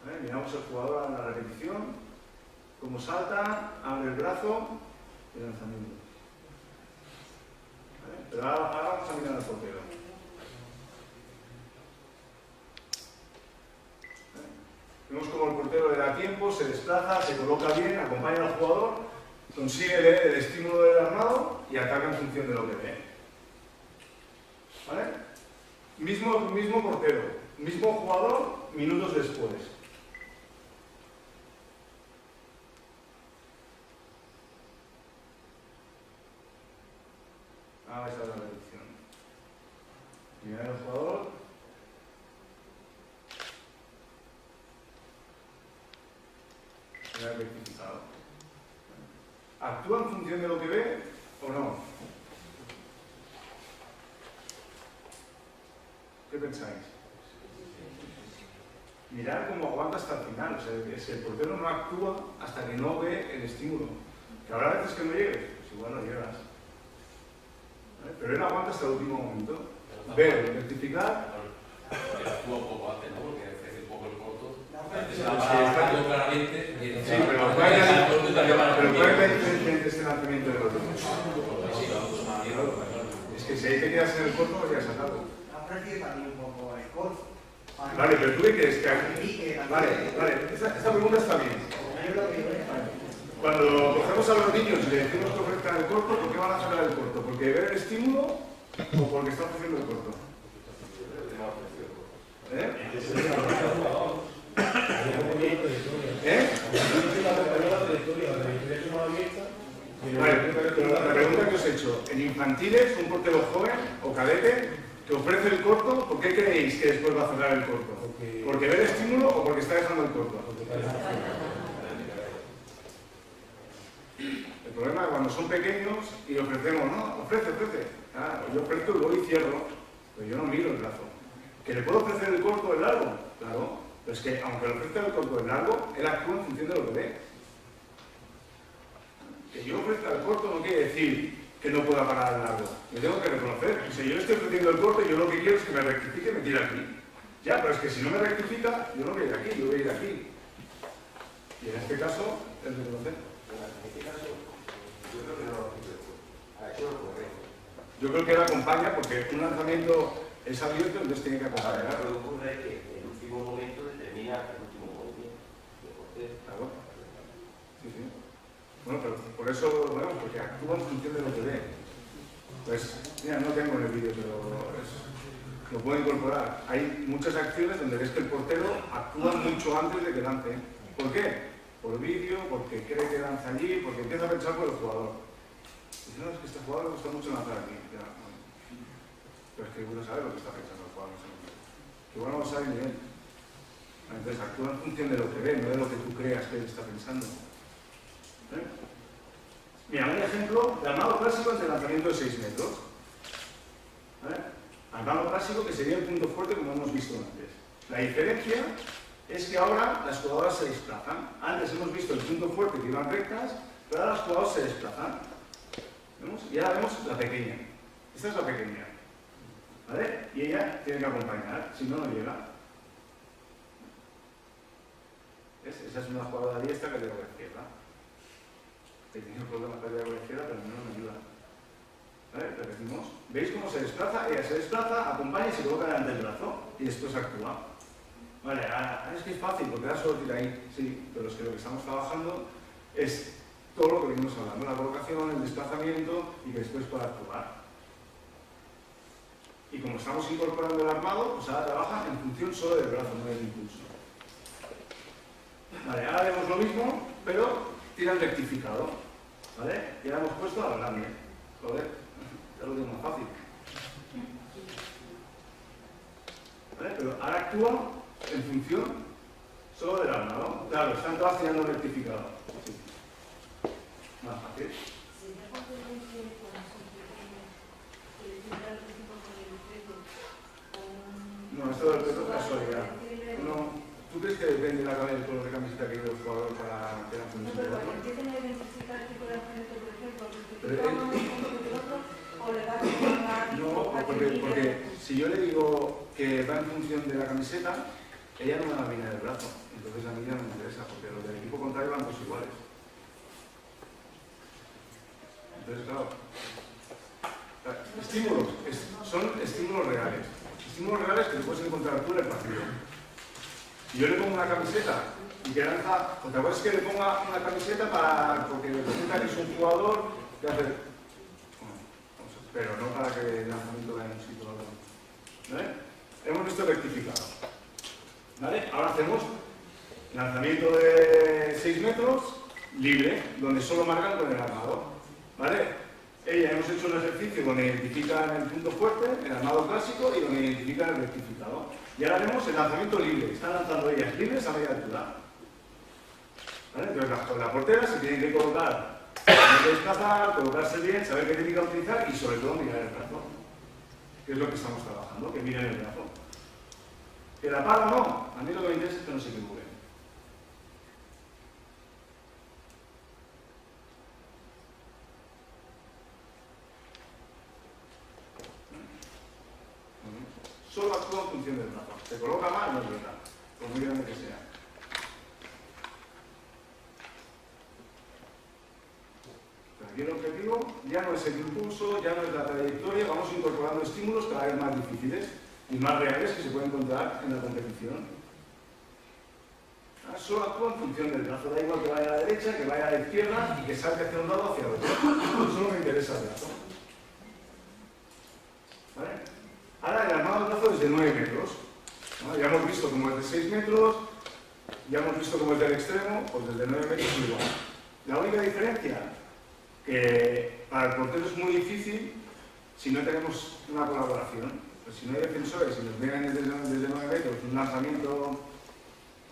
¿Vale? Miramos el jugador a la repetición, cómo salta, abre el brazo y el lanzamiento. Pero ahora, vamos a mirar al portero. Vemos cómo el portero le da tiempo, se desplaza, se coloca bien, acompaña al jugador, consigue leer el estímulo del armado y ataca en función de lo que ve. ¿Vale? Mismo, mismo portero, mismo jugador, minutos después. Ah, esa es la reducción. Mirar el jugador. Ya he rectificado. ¿Actúa en función de lo que ve o no? ¿Qué pensáis? Mirar cómo aguanta hasta el final. O sea, si el portero no actúa hasta que no ve el estímulo. Que habrá veces que no llegues, pues igual no llegas. ¿Vale? Pero él aguanta hasta el último momento. Ver, rectificar. Pero actúa un poco antes, ¿no? Porque ofrece un poco el corto. Sí, claramente. Sí, pero ¿cuál es la ¿cuál es diferencia entre este lanzamiento y el otro? Es que si ahí te quedas en el corto, no llegas a también un poco el corto. Vale, pero tú qué crees que también- Vale, vale, esta, esta pregunta está bien. Cuando cogemos a los niños y le decimos que ofrezcan el corto, ¿por qué van a sacar el corto? ¿Porque ver el estímulo o porque está ofreciendo el corto? ¿Eh? ¿Eh? Vale, pero la pregunta que os he hecho, en infantiles, un portero joven o cadete que ofrece el corto, ¿por qué creéis que después va a cerrar el corto? ¿Porque ve el estímulo o porque está dejando el corto? El problema es cuando son pequeños y ofrecemos, no, ofrece, ofrece. Ah, yo ofrezco y voy y cierro, pero yo no miro el brazo. ¿Que le puedo ofrecer el corto o el largo? Claro, pero es que aunque le ofrezca el corto o el largo, él actúa en función de lo que ve. Que yo ofrezca el corto no quiere decir que no pueda parar el largo. Yo tengo que reconocer. Si yo estoy ofreciendo el corto, yo lo que quiero es que me rectifique y me tire aquí. Ya, pero es que si no me rectifica, yo no voy a ir aquí, yo voy a ir aquí. Y en este caso, es reconocer. Yo creo que él acompaña porque un lanzamiento es abierto, entonces tiene que acompañar. Lo que ocurre que el último momento determina el último movimiento. Y entonces, Claro. Sí, sí. Bueno, pero por eso vemos, porque actúa en función de lo que ve. Pues, mira, no tengo en el vídeo, pero lo puedo incorporar. Hay muchas acciones donde ves que el portero actúa mucho antes de que lance. ¿Por qué? Por vídeo, porque cree que lanza allí, porque empieza a pensar por el jugador. Dice, no, es que este jugador le gusta mucho lanzar aquí. Ya, bueno. Pero es que uno sabe lo que está pensando el jugador. Que igual no sabe ni él. Entonces actúa en función de lo que ve, no de lo que tú creas que él está pensando. ¿Eh? Mira, un ejemplo de armado clásico ante lanzamiento de 6 metros. ¿Vale? Armado clásico que sería el punto fuerte como hemos visto antes. La diferencia es que ahora las jugadoras se desplazan. Antes hemos visto el punto fuerte que iban rectas, pero ahora las jugadoras se desplazan. ¿Vemos? Y ahora vemos la pequeña. Esta es la pequeña. ¿Vale? Y ella tiene que acompañar, si no, no llega. ¿Ves? Esa es una jugada diestra que tengo que izquierda. He tenido problemas a la izquierda, pero no me ayuda. ¿Vale? Repetimos. ¿Veis cómo se desplaza? Ella se desplaza, acompaña y se coloca delante del brazo y después actúa. Vale, ahora, es que es fácil porque ahora solo tira ahí. Sí, pero es que lo que estamos trabajando es todo lo que venimos hablando, la colocación, el desplazamiento y que después pueda actuar. Y como estamos incorporando el armado, pues ahora trabaja en función solo del brazo, no del impulso. Vale, ahora haremos lo mismo, pero tira el rectificado. ¿Vale? Y ahora hemos puesto al grande. Joder, ya lo tengo más fácil. ¿Vale? Pero ahora actúa en función solo del armado. Claro, están todas tirando rectificado. Sí. Más fácil. ¿Sería conveniente cuando son pequeños que les diera algún tipo de decreto o un... No, esto del es casualidad. No, ¿Tú crees que depende la cabeza del color de camiseta que lleva el jugador para que la No, función pero de cuando empiecen a identificar el tipo de lanzamiento, por ejemplo, Pero otro, o le va a No, porque, que porque si yo le digo que va en función de la camiseta, ella no me va a mirar el brazo. Entonces a mí ya no me interesa, porque los del equipo contrario van todos iguales. Entonces, claro, estímulos, es- son estímulos reales. Estímulos reales que te puedes encontrar tú en el partido. Si yo le pongo una camiseta y que lanza, otra cosa es que le ponga una camiseta para, porque resulta que es un jugador que hace bueno, pero no para que el lanzamiento vaya en un sitio o. ¿Vale? Hemos visto rectificado. ¿Vale? Ahora hacemos lanzamiento de 6 metros libre, donde solo marcan con el armado. ¿Vale? Ella hemos hecho un ejercicio donde identifican el punto fuerte, el armado clásico, y donde identifican el rectificado. Y ahora haremos el lanzamiento libre. Están lanzando ellas libres a media altura. ¿Vale? Entonces la, portera se tiene que colocar que desplazar, colocarse bien, saber qué técnica utilizar y sobre todo mirar el brazo. Que es lo que estamos trabajando, que miren el brazo. ¿Que la paga o no? A mí lo que me interesa es que no se equivoque. Solo actúa en función del brazo. Se coloca mal, no es verdad, por muy grande que sea. Pero aquí el objetivo ya no es el impulso, ya no es la trayectoria, vamos incorporando estímulos cada vez más difíciles y más reales que se pueden encontrar en la competición. Ah, Solo actúa en función del brazo, da igual que vaya a la derecha, que vaya a la izquierda y que salga hacia un lado o hacia otro. Solo me interesa el brazo. ¿Vale? Ahora el armado del brazo es de 9 metros. Ya hemos visto cómo es de 6 metros, ya hemos visto cómo es del extremo, pues desde 9 metros es igual. La única diferencia que para el portero es muy difícil si no tenemos una colaboración. Pues si no hay defensores y nos vienen desde, desde 9 metros un lanzamiento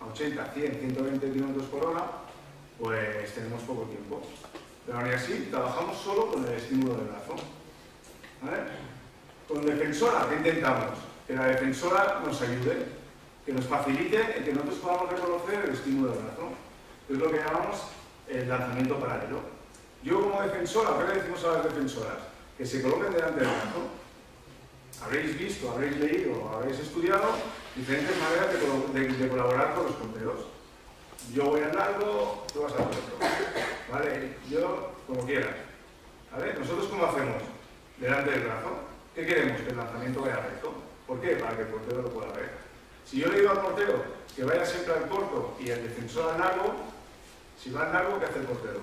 a 80, 100, 120 km por hora, pues tenemos poco tiempo. Pero aún así, trabajamos solo con el estímulo del brazo. ¿Vale? Con defensora, ¿qué intentamos? Que la defensora nos ayude, que nos facilite el que nosotros podamos reconocer el estímulo del brazo. Es lo que llamamos el lanzamiento paralelo. Yo como defensora, ¿qué le decimos a las defensoras? Que se coloquen delante del brazo. Habréis visto, habréis leído, habréis estudiado diferentes maneras de, colaborar con los porteros. Yo voy al largo, tú vas al corto. ¿Vale? Yo, como quieras. ¿Vale? ¿Nosotros cómo hacemos? Delante del brazo. ¿Qué queremos? Que el lanzamiento vaya recto. ¿Por qué? Para que el portero lo pueda ver. Si yo le digo al portero que vaya siempre al corto y el defensor al largo, si va al largo, ¿qué hace el portero?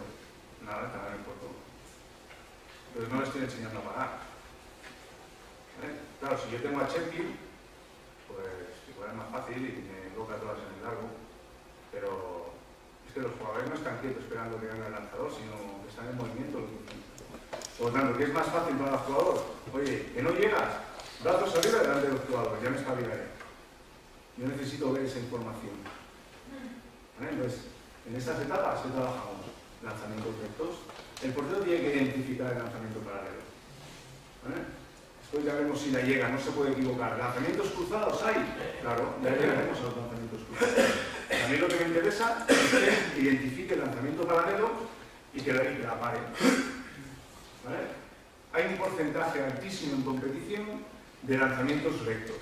Nada, está en el corto. Entonces no le estoy enseñando a parar. Claro, si yo tengo a Chepi, pues igual es más fácil y me coloca todas en el largo. Pero es que los jugadores no están quietos esperando que venga el lanzador, sino que están en movimiento. Por tanto, ¿qué es más fácil para el jugador? Oye, que no llegas, brazos arriba delante de los ya me espabilaré. Yo necesito ver esa información. ¿Vale? Entonces, en estas etapas que trabajamos, lanzamientos rectos, el portero tiene que identificar el lanzamiento paralelo. ¿Vale? Después ya vemos si la llega, no se puede equivocar. ¿Lanzamientos cruzados hay? Claro, ya llegaremos a los lanzamientos cruzados. A mí lo que me interesa es que identifique el lanzamiento paralelo y que la, y que la pare. Hay un porcentaje altísimo en competición de lanzamientos rectos.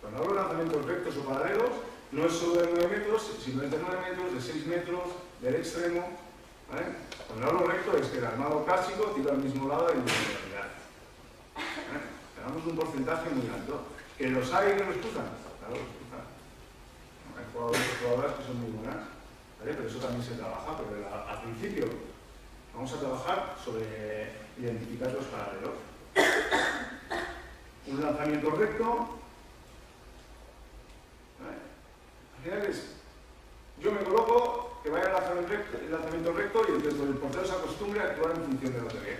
Cuando hablo de lanzamientos rectos o paralelos, no es solo de 9 metros, sino es de 9 metros, de 6 metros, del extremo. Cuando hablo recto es que el armado clásico tira al mismo lado de individualidad. ¿vale? Tenemos un porcentaje muy alto. ¿Que los hay que los cruzan? Claro, los cruzan. Hay jugadores y jugadoras que son muy buenas, pero eso también se trabaja. Pero la- al principio vamos a trabajar sobre identificar los paralelos. Un lanzamiento recto. Al final es, yo me coloco, que vaya el lanzamiento recto, el lanzamiento recto y entonces el portero se acostumbre a actuar en función de lo que ve.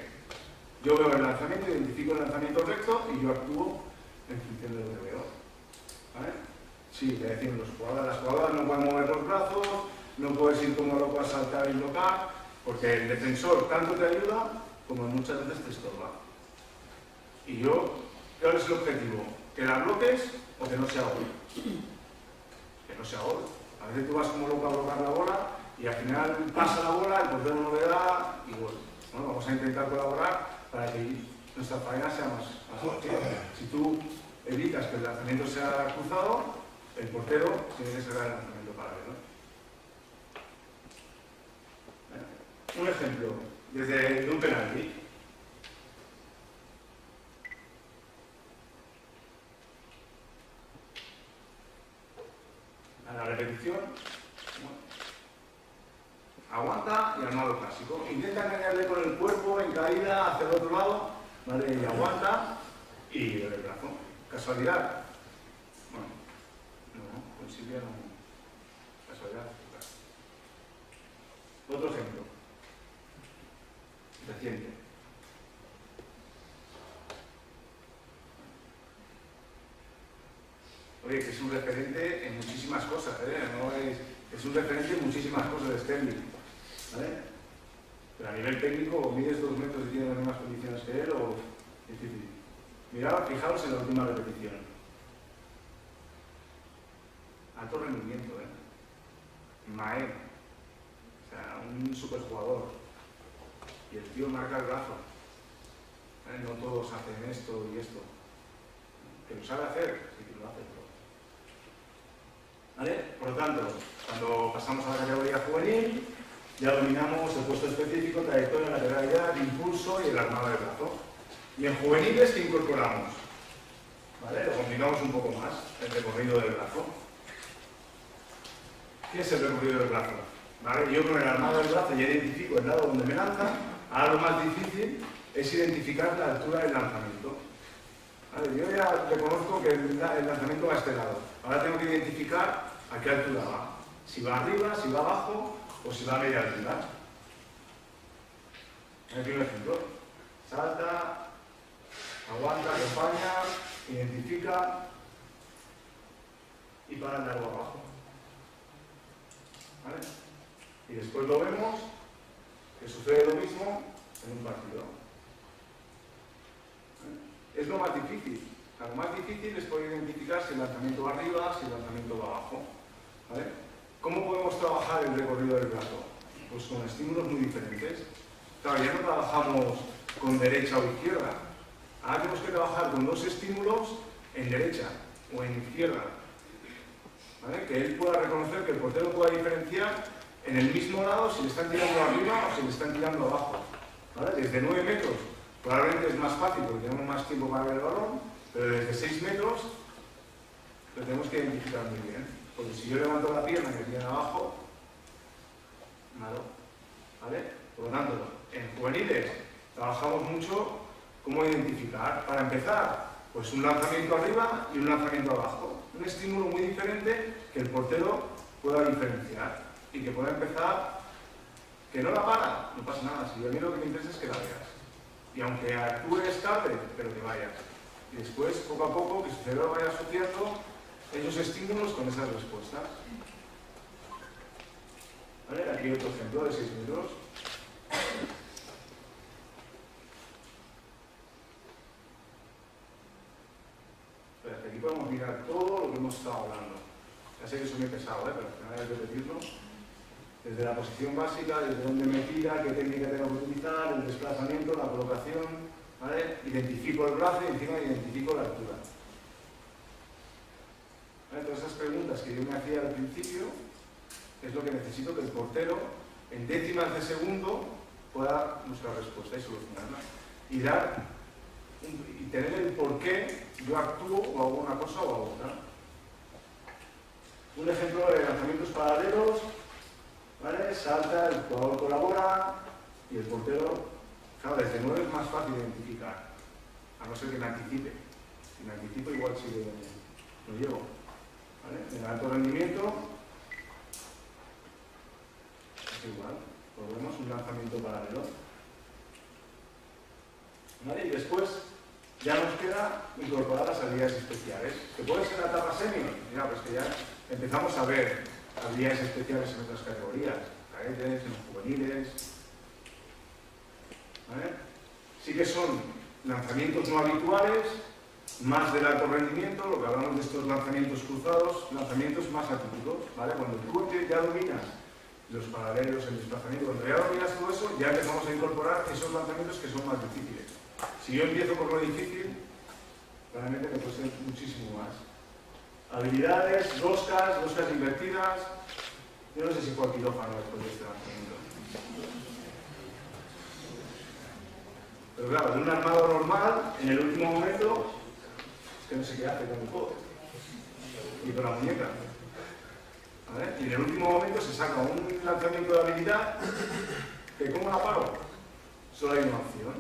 Yo veo el lanzamiento, identifico el lanzamiento recto y yo actúo en función de lo que veo. ¿Vale? Sí, le decimos, los jugadores, las jugadoras no pueden mover los brazos, no puedes ir como loco a saltar y bloquear, porque el defensor tanto te ayuda como muchas veces te estorba. Y yo, ¿cuál es el objetivo? que la bloques o que no sea gol. Que no sea gol. A veces tú vas como loco a bloquear la bola y al final pasa la bola, el portero no le da y gol. Bueno, vamos a intentar colaborar para que nuestra faena sea más, más. Si tú evitas que el lanzamiento sea cruzado, el portero tiene que cerrar el lanzamiento paralelo. Un ejemplo, desde de un penalti. A la repetición, aguanta y armado clásico. Intenta engañarle con el cuerpo en caída hacia el otro lado, ¿vale? Y aguanta y el brazo. Casualidad. Bueno, no, Silvia no. Casualidad. Otro ejemplo. Reciente. Oye, que es un referente en muchísimas cosas, ¿eh? No es, es un referente en muchísimas cosas de Sterling. ¿Vale? Pero a nivel técnico, o mides dos metros y tienes las mismas condiciones que él, o es difícil. Mirad, fijaos en la última repetición. Alto rendimiento, ¿eh? Mae. O sea, un superjugador. Y el tío marca el brazo. ¿Eh? No todos hacen esto y esto. Que lo sabe hacer, sí que lo hace, pero... ¿Vale? Por lo tanto, cuando pasamos a la categoría juvenil, ya dominamos el puesto específico, trayectoria, lateralidad, impulso y el armado del brazo. Y en juveniles, ¿qué incorporamos? ¿Vale? Lo complicamos un poco más, el recorrido del brazo. ¿Qué es el recorrido del brazo? ¿Vale? Yo con el armado del brazo ya identifico el lado donde me lanza, ahora lo más difícil es identificar la altura del lanzamiento. Yo ya reconozco que el, lanzamiento va a este lado. Ahora tengo que identificar a qué altura va. Si va arriba, si va abajo o si va a media altura. Aquí un ejemplo. Salta, aguanta, acompaña, identifica y para algo abajo. ¿Vale? Y después lo vemos que sucede lo mismo en un partido. Es lo más difícil. Lo más difícil es poder identificar si el lanzamiento va arriba, si el lanzamiento va abajo. ¿Cómo podemos trabajar el recorrido del brazo? Pues con estímulos muy diferentes. Claro, ya no trabajamos con derecha o izquierda. Ahora tenemos que trabajar con dos estímulos en derecha o en izquierda. ¿Vale? Que él pueda reconocer, que el portero pueda diferenciar en el mismo lado si le están tirando arriba o si le están tirando abajo. Desde 9 metros probablemente es más fácil porque tenemos más tiempo para ver el balón, pero desde 6 metros lo tenemos que identificar muy bien. Porque si yo levanto la pierna me tiran abajo, malo. ¿Vale? Por lo tanto, en juveniles trabajamos mucho cómo identificar. Para empezar, pues un lanzamiento arriba y un lanzamiento abajo. Un estímulo muy diferente que el portero pueda diferenciar y que pueda empezar, que no la para, no pasa nada. Si a mí lo que me interesa es que la veas. Y aunque actúe escape, pero que vayas. Y después, poco a poco, que su cerebro vaya asociando esos estímulos con esas respuestas. ¿Vale? Aquí otro ejemplo de 6 metros. Pero hasta aquí podemos mirar todo lo que hemos estado hablando. Ya sé que soy muy pesado, ¿eh? pero al final hay que repetirlo. Desde la posición básica, desde dónde me tira, qué técnica tengo que utilizar, el desplazamiento, la colocación, ¿vale? Identifico el brazo y encima identifico la altura. ¿Vale? Todas esas preguntas que yo me hacía al principio es lo que necesito que el portero en décimas de segundo pueda buscar respuesta y solucionarla. Y dar y tener el por qué yo actúo o hago una cosa o hago otra. Un ejemplo de lanzamientos paralelos, ¿vale? Salta, el jugador colabora y el portero, claro, desde nueve es más fácil identificar, a no ser que me anticipe. Si me anticipo igual si lo, lo llevo. ¿Vale? En alto rendimiento es igual, volvemos un lanzamiento paralelo. ¿Vale? Y después ya nos queda incorporar las habilidades especiales, que puede ser la etapa senior, ya, pues que ya empezamos a ver habilidades especiales en otras categorías, cadetes, en juveniles. ¿Vale? Sí que son lanzamientos no habituales, más del alto rendimiento, lo que hablamos de estos lanzamientos cruzados, lanzamientos más atípicos, ¿vale? Cuando tú ya dominas los paralelos, el desplazamiento, cuando ya dominas todo eso, ya empezamos a incorporar esos lanzamientos que son más difíciles. Si yo empiezo por lo difícil, realmente me cuesta muchísimo más. Habilidades, roscas, roscas invertidas, yo no sé si fue al quirófano después de este lanzamiento. Pero claro, de un armado normal, en el último momento, es que no sé qué hace con el codo. Y con la muñeca. Y en el último momento se saca un lanzamiento de habilidad que ¿cómo la paro? Solo hay una opción,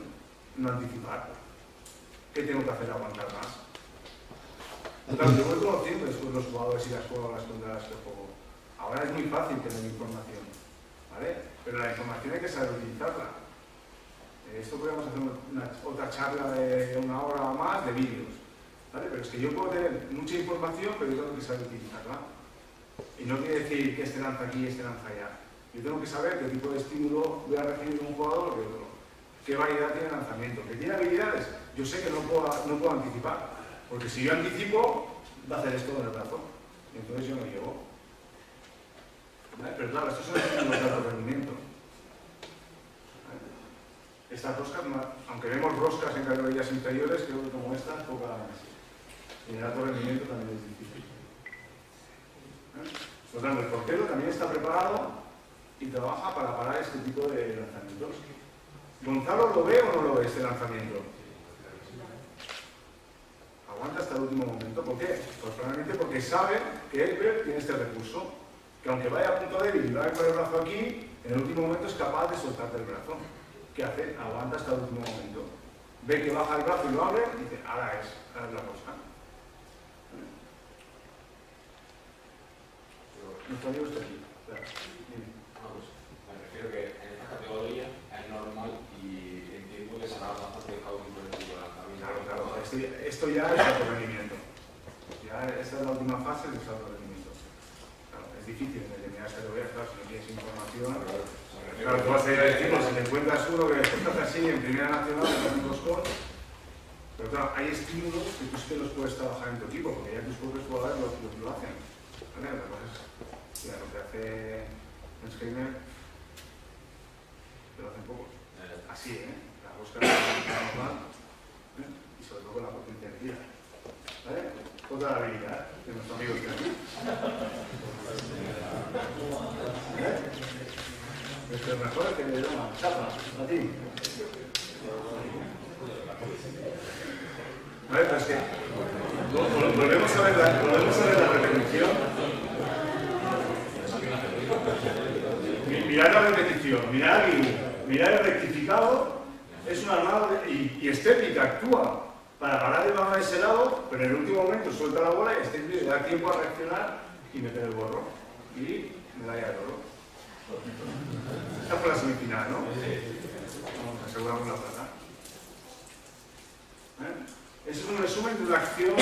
no anticipar. ¿Qué tengo que hacer? Aguantar más. Claro, yo voy conociendo después los jugadores y las jugadoras contra las que juego. Ahora es muy fácil tener información, ¿vale? Pero la información hay que saber utilizarla. Eh, esto podemos hacer una, otra charla de una hora o más de vídeos, ¿vale? Pero es que yo puedo tener mucha información, pero yo tengo que saber utilizarla. Y no quiere decir que este lanza aquí y este lanza allá. Yo tengo que saber qué tipo de estímulo voy a recibir de un jugador o de otro. ¿Qué variedad tiene el lanzamiento? ¿Que tiene habilidades? Yo sé que no puedo, no puedo anticipar. Porque si yo anticipo, va a hacer esto en el brazo. Y entonces yo no llevo. Pero claro, estos son estímulos de alto rendimiento. Estas roscas, aunque vemos roscas en categorías inferiores, creo que como estas, pocas. En el alto rendimiento también es difícil. Por tanto, el portero también está preparado y trabaja para parar este tipo de lanzamientos. ¿Gonzalo lo ve o no lo ve este lanzamiento? Aguanta hasta el último momento. ¿Por qué? Pues probablemente porque sabe que Edberg tiene este recurso, que aunque vaya a punto débil y vaya con el brazo aquí, en el último momento es capaz de soltarte el brazo. ¿Qué hace? Aguanta hasta el último momento. Ve que baja el brazo y lo abre y dice, ahora es, ahora es la cosa. Nuestro amigo está aquí. Claro. Vamos, me refiero que en esta categoría es normal y entiendo que será bastante dejado un colectivo de lanzamiento. Claro, claro. Esto, ya es alto rendimiento. Ya esta es la última fase del alto rendimiento. Claro, es difícil en determinadas categorías, claro, si no tienes información. Claro, tú vas a ir a decir, si te encuentras uno que estás así en primera nacional, en dos con. Pero claro, hay estímulos que tú sí que los puedes trabajar en tu equipo, porque ya tus propios jugadores lo, lo, lo hacen. ¿Vale? La cosa es Mira, lo que hace un screamer, lo hacen pocos. Así, ¿eh? La busca normal ¿eh? Y con la potencia de tira. ¿Vale? Otra habilidad de nuestro amigo que aquí. ¿Eh? Esto es mejor que le llama chapa, a ti. ¿Vale? Pero es que volvemos a ver la, volvemos a ver la repetición. Mirar la repetición, mirar el dibujo, mirar el rectificado, es un armado y, y estética actúa para parar el balón a ese lado, pero en el último momento suelta la bola y le da tiempo a reaccionar y meter el gorro. Y medalla de oro. Esta fue la semifinal, ¿no? Vamos, aseguramos la plata. ¿Eh? Ese es un resumen de una acción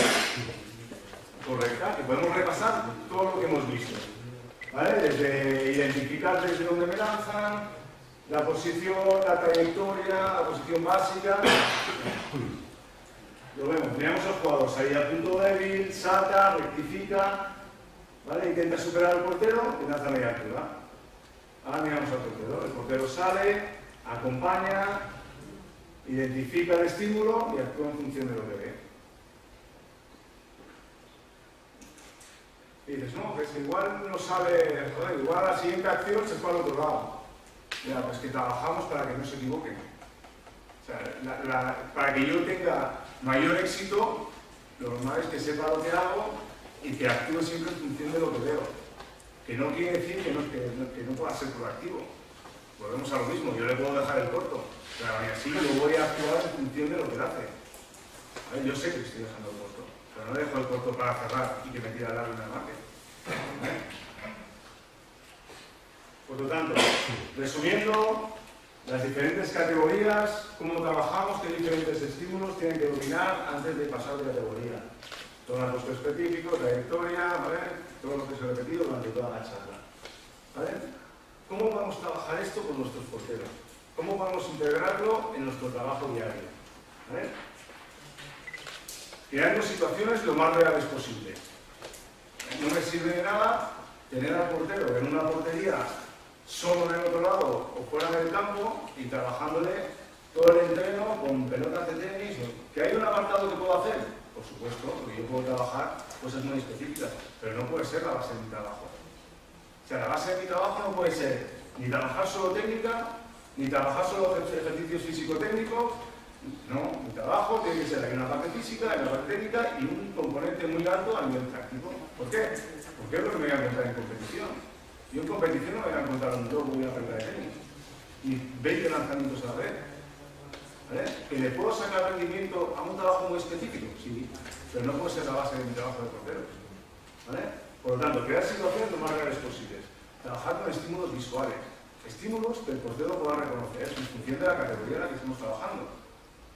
correcta, que podemos repasar todo lo que hemos visto. ¿Vale? Desde identificar desde dónde me lanzan, la posición, la trayectoria, la posición básica. Lo vemos, miramos al jugador, salida a punto débil, salta, rectifica, ¿vale? intenta superar al portero y lanza media altura. Ahora miramos al portero, el portero sale, acompaña, identifica el estímulo y actúa en función de lo que ve. Y dices, no, pues igual no sabe, joder, igual la siguiente acción se fue al otro lado. Ya, pues que trabajamos para que no se equivoquen. O sea, para que yo tenga mayor éxito, lo normal es que sepa lo que hago y que actúe siempre en función de lo que veo. Que no quiere decir que no, que, no pueda ser proactivo. Volvemos a lo mismo, yo le puedo dejar el corto, pero así yo voy a actuar en función de lo que él hace. Yo sé que estoy dejando el corto, pero no dejo el corto para cerrar y que me tire al lado una marca. Por lo tanto, resumiendo, las diferentes categorías, cómo trabajamos, qué diferentes estímulos tienen que dominar antes de pasar de categoría. Todo puesto específico, trayectoria, ¿vale? todo lo que se ha repetido durante toda la charla. ¿vale? ¿Cómo vamos a trabajar esto con nuestros porteros? ¿Cómo vamos a integrarlo en nuestro trabajo diario? ¿vale? creando situaciones lo más reales posible. No me sirve de nada tener al portero en una portería solo en el otro lado o fuera del campo y trabajándole todo el entreno con pelotas de tenis. ¿Que hay un apartado que puedo hacer? Por supuesto, porque yo puedo trabajar cosas muy específicas, pero no puede ser la base de mi trabajo. O sea, la base de mi trabajo no puede ser ni trabajar solo técnica, ni trabajar solo ejercicios físico-técnicos, no, mi trabajo tiene que ser aquí una parte física, una parte técnica y un componente muy alto a nivel práctico. ¿Por qué? Porque es lo que me voy a encontrar en competición. Yo en competición no me voy a encontrar un doble y una pelota de tenis, ni 20 lanzamientos a la. ¿Vale? ¿Que le puedo sacar rendimiento a un trabajo muy específico? Sí, pero no puede ser la base de mi trabajo de portero. ¿Vale? Por lo tanto, crear situaciones lo más reales posibles. Trabajar con estímulos visuales. Estímulos que el portero pueda reconocer en función de la categoría en la que estamos trabajando.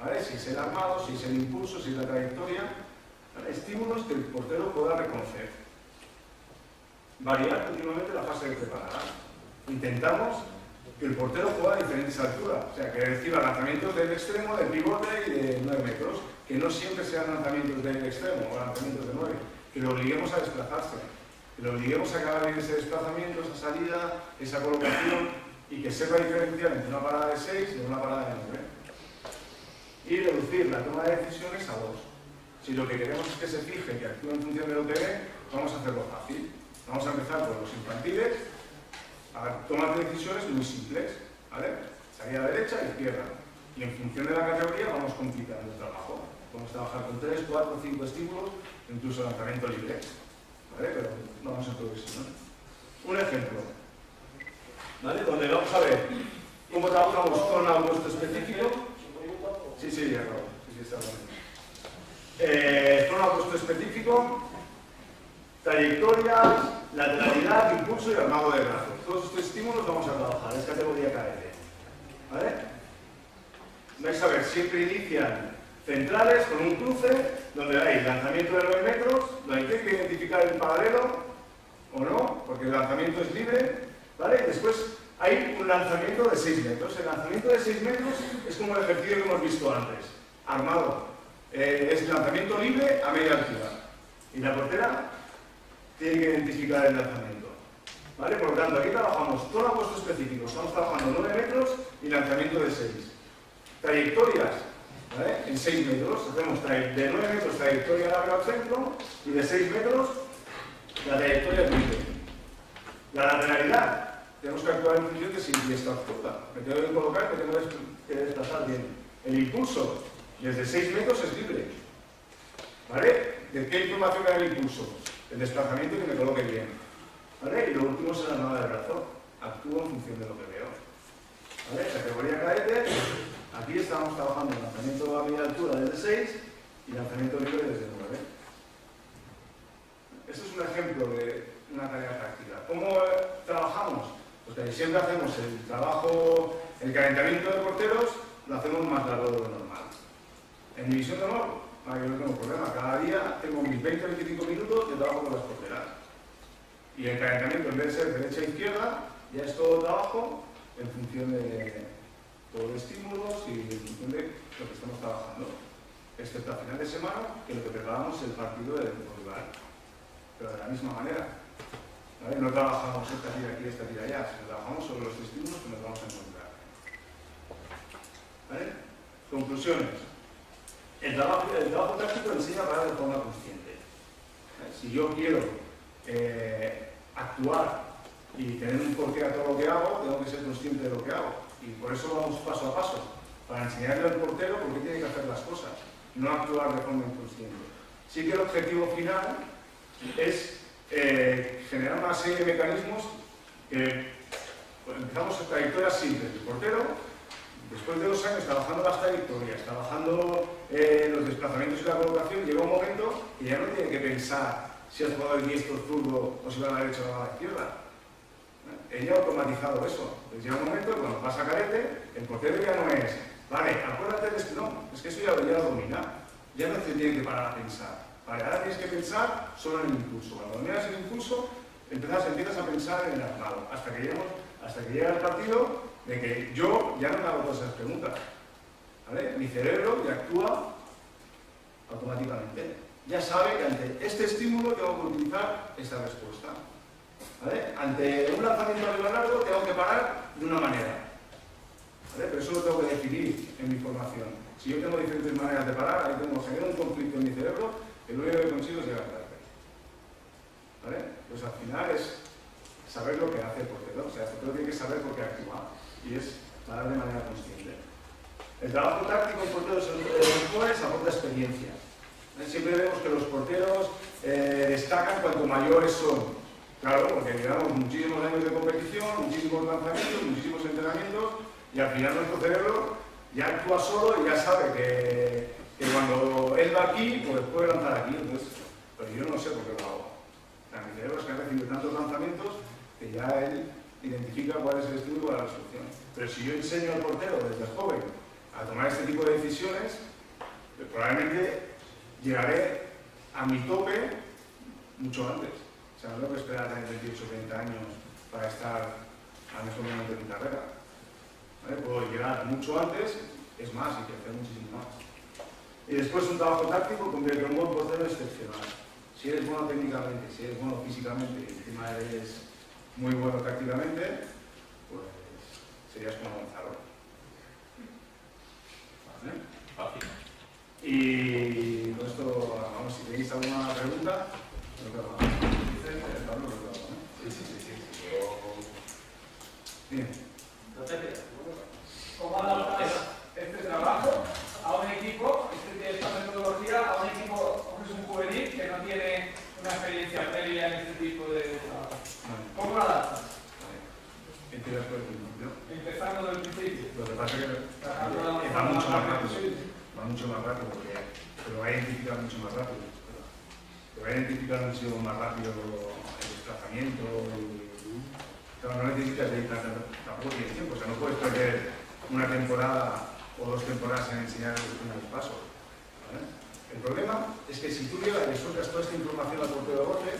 ¿Vale? Si es el armado, si es el impulso, si es la trayectoria. Estímulos que el portero pueda reconocer. Variar continuamente la fase de preparada. Intentamos que el portero juega a diferentes alturas. O sea, que reciba lanzamientos del extremo, del pivote y de 9 metros. Que no siempre sean lanzamientos del extremo o lanzamientos de 9. Que lo obliguemos a desplazarse. Que lo obliguemos a acabar en ese desplazamiento, esa salida, esa colocación y que sepa diferenciar entre una parada de 6 y una parada de 9. Y reducir la toma de decisiones a dos. Si lo que queremos es que se fije que actúe en función de lo que ve, vamos a hacerlo fácil. Vamos a empezar por los infantiles, a tomar decisiones muy simples, ¿vale? Salida derecha izquierda. Y en función de la categoría vamos complicando el trabajo. A trabajar con 3, 4, 5 estímulos, incluso lanzamiento libre. ¿Vale? Pero vamos a ¿no? Un ejemplo. ¿Vale? Donde vamos a ver cómo trabajamos con auto específico. Sí, sí, ya acabo. Sí, sí, está bien. Eh, puesto específico, trayectorias, lateralidad, impulso y armado de brazos. Todos estos estímulos vamos a trabajar, es categoría KF. ¿Vale? Vais a ver, siempre inician centrales con un cruce donde hay lanzamiento de 9 metros, donde hay que identificar el paralelo o no, porque el lanzamiento es libre, ¿vale? Después hay un lanzamiento de 6 metros. El lanzamiento de 6 metros es como el ejercicio que hemos visto antes, armado. Eh, es lanzamiento libre a media altura. Y la portera tiene que identificar el lanzamiento. ¿Vale? Por lo tanto, aquí trabajamos todo a puesto específico. Estamos trabajando 9 metros y lanzamiento de 6. Trayectorias, ¿vale? En 6 metros. Hacemos de 9 metros trayectoria larga al centro y de 6 metros la trayectoria libre. La lateralidad. Tenemos que actuar en función de si está absurda. Me tengo que colocar, me tengo que desplazar bien. El impulso, desde 6 metros es libre. ¿Vale? ¿De qué información hay el impulso? El desplazamiento que me coloque bien. ¿Vale? Y lo último es la armada de brazo. Actúo en función de lo que veo. ¿Vale? Categoría caete. Aquí estamos trabajando en lanzamiento a media altura desde 6 y lanzamiento libre desde 9. Esto es un ejemplo de una tarea práctica. ¿Cómo trabajamos? Pues siempre hacemos el trabajo, el calentamiento de porteros, lo hacemos más largo de lo normal. En división de honor, ah, yo no tengo problema. Cada día tengo mis 20-25 minutos de trabajo con las porteras. Y el calentamiento, en vez de ser derecha e izquierda, ya es todo trabajo en función de todos los estímulos y en función de lo que estamos trabajando. Excepto a final de semana, que lo que preparamos es el partido del rival. Pero de la misma manera. No trabajamos esta tira aquí, esta tira allá, sino trabajamos sobre los estímulos que nos vamos a encontrar. ¿Vale? Conclusiones. El trabajo, el práctico enseña a parar de forma consciente. Si yo quiero eh, actuar y tener un porqué a todo lo que hago, tengo que ser consciente de lo que hago. Y por eso vamos paso a paso, para enseñarle al portero por qué tiene que hacer las cosas, no actuar de forma inconsciente. Sí que el objetivo final es eh, generar una serie de mecanismos que pues, empezamos trayectorias simples. El portero, después de dos años trabajando las trayectorias, trabajando eh, los desplazamientos y la colocación, llega un momento que ya no tiene que pensar si has jugado el diestro zurdo o si va a la derecha o a la izquierda. Ella ha automatizado eso. Llega un momento cuando pasa carete, el portero ya no es, vale, acuérdate de esto, no, es que eso ya, ya lo domina. Ya no se tiene que parar a pensar. Vale, ahora tienes que pensar solo en el impulso. Cuando dominas el impulso, empiezas, empiezas a pensar en el armado, hasta que, lleguemos, hasta que llega el partido de que yo ya no me hago todas esas preguntas. ¿Vale? Mi cerebro ya actúa automáticamente. Ya sabe que ante este estímulo tengo que utilizar esta respuesta. ¿Vale? Ante un lanzamiento arriba largo tengo que parar de una manera. ¿Vale? Pero eso lo tengo que definir en mi formación. Si yo tengo diferentes maneras de parar, ahí tengo, genero un conflicto en mi cerebro, que lo único que consigo es llegar. ¿Vale? Pues al final es saber lo que hace el portero. O sea, el portero tiene que saber por qué actúa. Y es parar de manera consciente. El trabajo táctico en porteros jóvenes aporta experiencia. ¿Eh? Siempre vemos que los porteros eh, destacan cuanto mayores son. Claro, porque llevamos muchísimos años de competición, muchísimos lanzamientos, muchísimos entrenamientos, y al final nuestro cerebro ya actúa solo y ya sabe que, que cuando él va aquí, pues puede lanzar aquí. Entonces, pero yo no sé por qué lo hago. O sea, es que ha recibido tantos lanzamientos que ya él identifica cuál es el estímulo para la resolución. Pero si yo enseño al portero desde joven a tomar este tipo de decisiones, pues probablemente llegaré a mi tope mucho antes. O sea, no tengo que esperar a tener 28 o 30 años para estar al mejor momento de mi carrera. Puedo llegar mucho antes, es más, y crecer muchísimo más. Y después un trabajo táctico convierte un portero excepcional. Si eres bueno técnicamente, si eres bueno físicamente y encima eres muy bueno tácticamente, pues serías como Gonzalo. ¿Vale? Fácil. Y con esto, vamos, si tenéis alguna pregunta. Sí, sí, sí, sí. Bien. No te. ¿Cómo este trabajo a un equipo, este- esta metodología, a un equipo que es un juvenil que no tiene una experiencia previa en este tipo de trabajo? ¿Cómo lo adaptas? principio. Empezando desde el principio. Lo que pasa es que la- que va mucho más rápido. Va mucho más rápido porque lo va a identificar mucho más rápido. Te va a identificar mucho más rápido el desplazamiento. Claro, no necesitas dedicar tampoco tienes tiempo. O sea, no puedes perder una temporada o dos temporadas en enseñar los primeros pasos. El problema es que si tú llegas y sueltas toda esta información al portero de bote,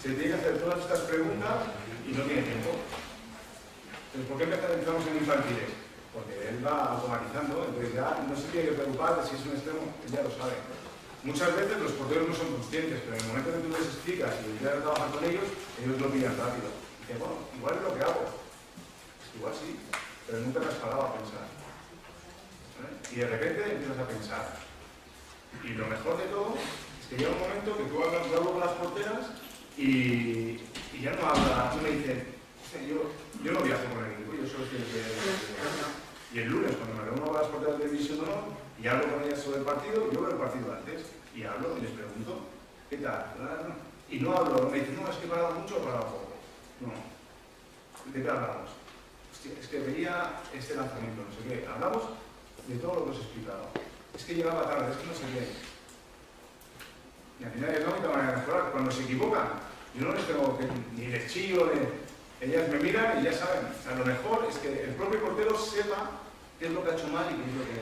se tiene que hacer todas estas preguntas y no tiene tiempo. Entonces, ¿por qué empezamos en infantiles? Porque él va automatizando, entonces ya no se tiene que preocupar de si es un extremo, él ya lo sabe. Muchas veces los porteros no son conscientes, pero en el momento que tú les explicas y empiezas a trabajar con ellos, ellos lo pillan rápido. Y dicen, bueno, igual es lo que hago. Igual sí, pero nunca te has parado a pensar. Y de repente empiezas a pensar. Y lo mejor de todo es que llega un momento que tú hablas, hablo con las porteras y, ya no habla, tú me dices, "Hostia, yo, yo no viajo con el equipo, yo solo estoy de Y el lunes, cuando me reúno con las porteras de División y hablo con ellas sobre el partido, yo veo el partido antes y hablo y les pregunto, ¿qué tal? Y no hablo, me dicen, no, es que he parado mucho o parado poco. No. ¿De qué hablamos? Es que veía este lanzamiento, no sé qué. Hablamos de todo lo que os he explicado. Es que llegaba tarde, es que no qué. Y al final es la única manera de mejorar. Cuando se equivocan, yo no les tengo que ni les chillo, ni... ellas me miran y ya saben. Sea, lo mejor es que el propio portero sepa qué es lo que ha hecho mal y qué es lo que,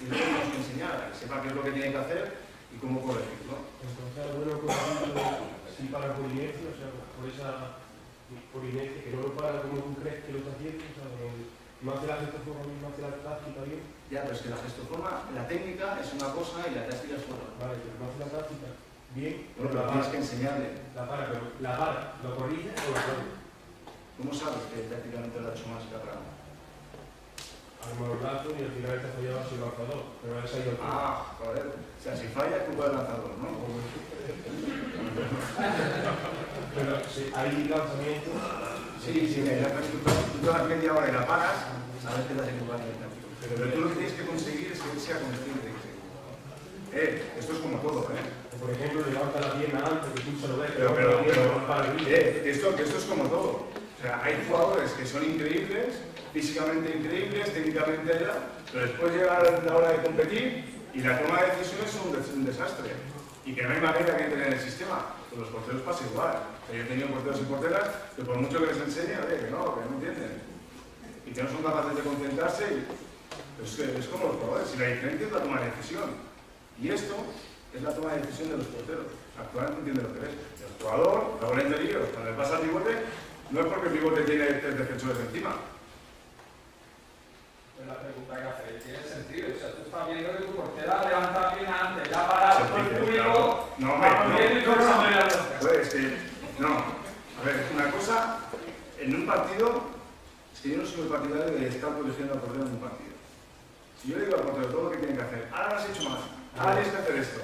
y lo que que enseñar. Que sepa qué es lo que tiene que hacer y cómo corregirlo. Entonces, por ejemplo, si para por inercia, o sea, por esa por inercia, que no lo para como tú crees que lo está haciendo, o sea, no hace la gestoforma misma, hace la táctica bien, Ya, pero es que la gestoforma, la técnica es una cosa y la táctica es otra. vale, pero no hace la táctica bien, Bueno, pero la tienes que enseñarle. la para, pero la para, lo corrige o lo corre. ¿Cómo sabes que tácticamente lo ha hecho más que Abraham? Los lazos y al final está fallado lanzador, pero ha ido al tiro. Ah, joder. O sea, si falla es culpa del lanzador, ¿no? Pero sí, hay lanzamientos, Sí, sí, que ya tú, vas media hora y la paras, sabes que te has equivocado el. Pero tú lo que tienes que conseguir es que él sea consciente. Eh, esto es como todo, ¿eh? por ejemplo, levanta la pierna antes que tú se lo ves, Pero, pero, pero, eh, esto, esto es como todo. O sea, hay jugadores que son increíbles, físicamente increíbles, técnicamente ya, pero después llega la hora de competir y la toma de decisiones es un, des- un desastre. Y que no hay manera que entren en el sistema. Con los porteros pasa igual. O sea, yo he tenido porteros y porteras que por mucho que les enseñe, oye, que no, que no entienden. Y que no son capaces de concentrarse. Y, pues, que es como los jugadores. Y la diferencia es la toma de decisión. Y esto es la toma de decisión de los porteros. Actualmente entiende lo que ves. El jugador, la bola interior, cuando le pasa al pivote, no es porque el pivote tiene tres defensores encima. Pues la pregunta que hace tiene sentido. O sea, tú estás viendo que tu portera levanta bien antes, ya ha parado. Se No, no, no, pensando no. en. A ver, es que, no, a ver, una cosa, en un partido, es que yo no soy partidario de estar protegiendo al portero en un partido. Si yo le digo al portero todo lo que tiene que hacer, ahora has hecho mal, ahora tienes que hacer esto,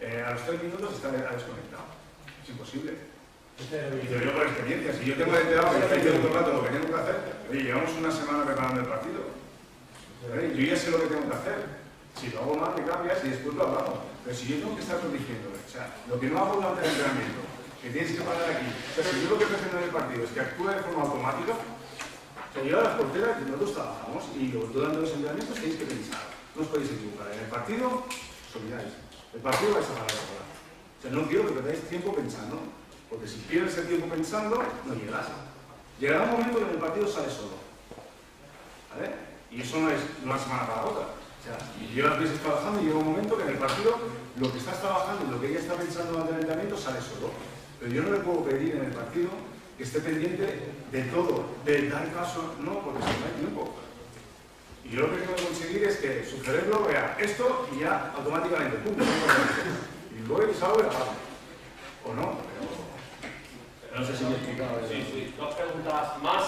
eh, a los tres minutos está desconectado. Es imposible. Este Y te digo por experiencia, si yo tengo enterado que estoy todo el rato lo que tengo que hacer, oye, llevamos una semana preparando el partido. ¿vale? Yo ya sé lo que tengo que hacer. Si lo hago mal, me cambias y después lo hablamos. Pero si yo tengo que estar protegiéndole, o sea, lo que no hago durante el entrenamiento, que tienes que parar aquí, o sea, si yo lo que pretendo en el partido es que actúe de forma automática, o sea, yo a las porteras, nosotros trabajamos y durante los entrenamientos tenéis que pensar, no os podéis equivocar. En el partido, os olvidáis. El partido vais a parar la bola. O sea, no quiero que perdáis tiempo pensando, porque si pierdes el tiempo pensando, no llegarás. Llegará un momento que en el partido sale solo. ¿Vale? Y eso no es una semana para otra. O sea, llevas meses trabajando y llega un momento que en el partido lo que estás trabajando y lo que ella está pensando durante el entrenamiento sale solo. Pero yo no le puedo pedir en el partido que esté pendiente de todo, de dar paso, no, porque si no hay tiempo. Y yo lo que tengo que conseguir es que su cerebro vea esto y ya automáticamente, pum, pum, pum, y luego salgo y la pago. O no, pero no sé si me he explicado. Sí, sí. Dos preguntas más,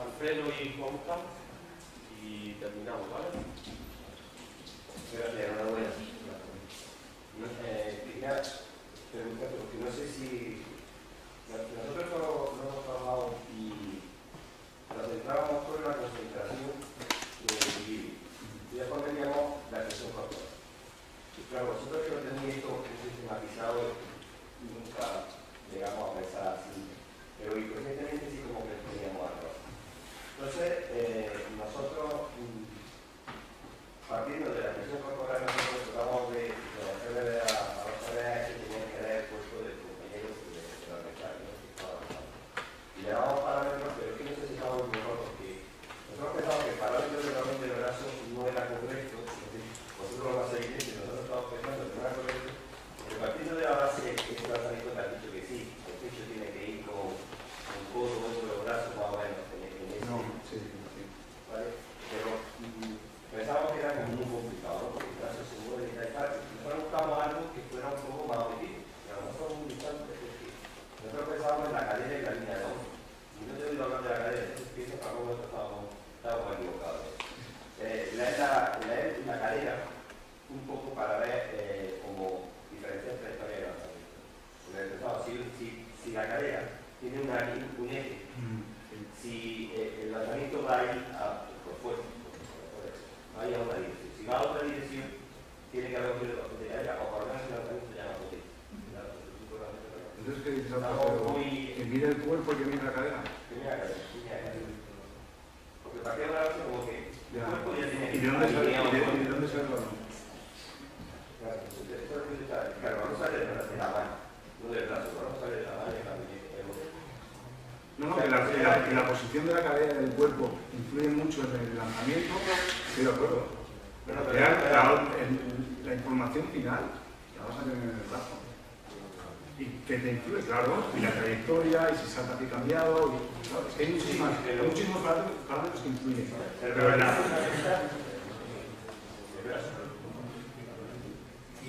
Alfredo y Juanca, y terminamos, ¿vale?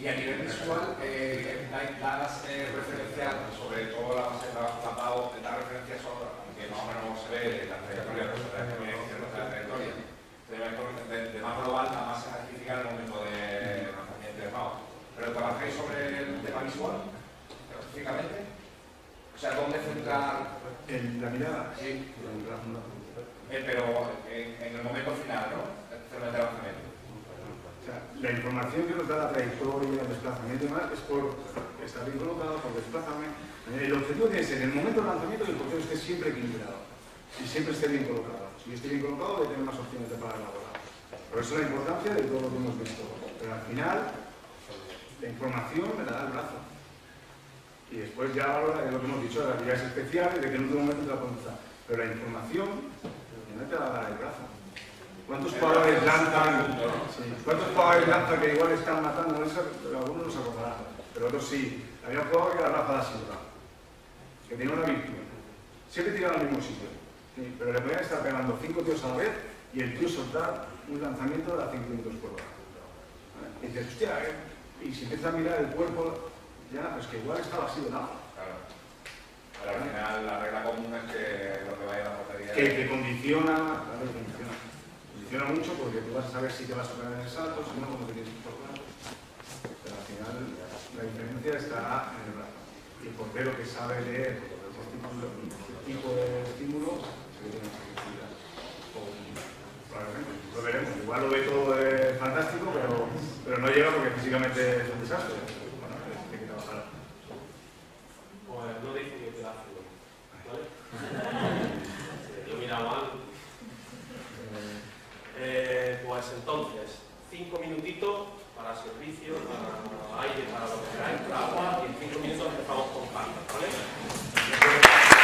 Y a nivel visual, eh, da- das eh, referencia, sobre todo la base de trabajo tapado, da referencia sobre, aunque más o menos se ve la trayectoria, pues, la la trayectoria, de, más global a más específica en el momento de lanzamiento de mao. Pero trabajáis sobre el tema visual, específicamente. O sea, ¿dónde centrar? en la mirada, Sí, eh, pero en, en el momento final, ¿no? El lanzamiento. La información que nos da la trayectoria, el desplazamiento y demás es por estar bien colocado, por desplazamiento. El objetivo tiene que en el momento del lanzamiento que el portero esté siempre equilibrado y siempre esté bien colocado. Si esté bien colocado, debe tener más opciones de parar la bola. Por eso la importancia de todo lo que hemos visto. Pero al final, la información me la da el brazo. Y después ya valora lo que hemos dicho, las habilidades especiales, de que en último momento te la pueden usar. Pero la información no te la da el brazo. ¿Cuántos jugadores lanzan? ¿Cuántos jugadores lanzan que igual están matando? Eso, algunos no se acordarán, pero otros sí. Había un jugador que era Rafa da Silva, que tenía una virtud. Siempre tiraba al mismo sitio. Sí, pero le podían estar pegando cinco tíos a la vez y el tío soltar un lanzamiento de a 5 minutos por hora. Y dices, hostia, eh, y si empiezas a mirar el cuerpo, ya, pues que igual estaba así de lado. Claro. Pero al final la regla común es que lo que vaya a la portería Que te condiciona, claro, mucho porque tú vas a saber si te vas a poner en el salto, si no, como te tienes que tocar. Pero al final la diferencia está en el brazo. Y el portero que sabe leer el tipo de estímulo, se tiene que flexibilidad. Probablemente, lo veremos. Igual lo ve todo eh, fantástico, pero, pero no llega porque físicamente es un desastre. Bueno, tiene que trabajar. Pues no dice que te la ¿vale? Yo mira mal. Eh, pues entonces, cinco minutitos para servicio, para aire, para lo que queráis, para agua, y en cinco minutos empezamos con cartas, ¿vale?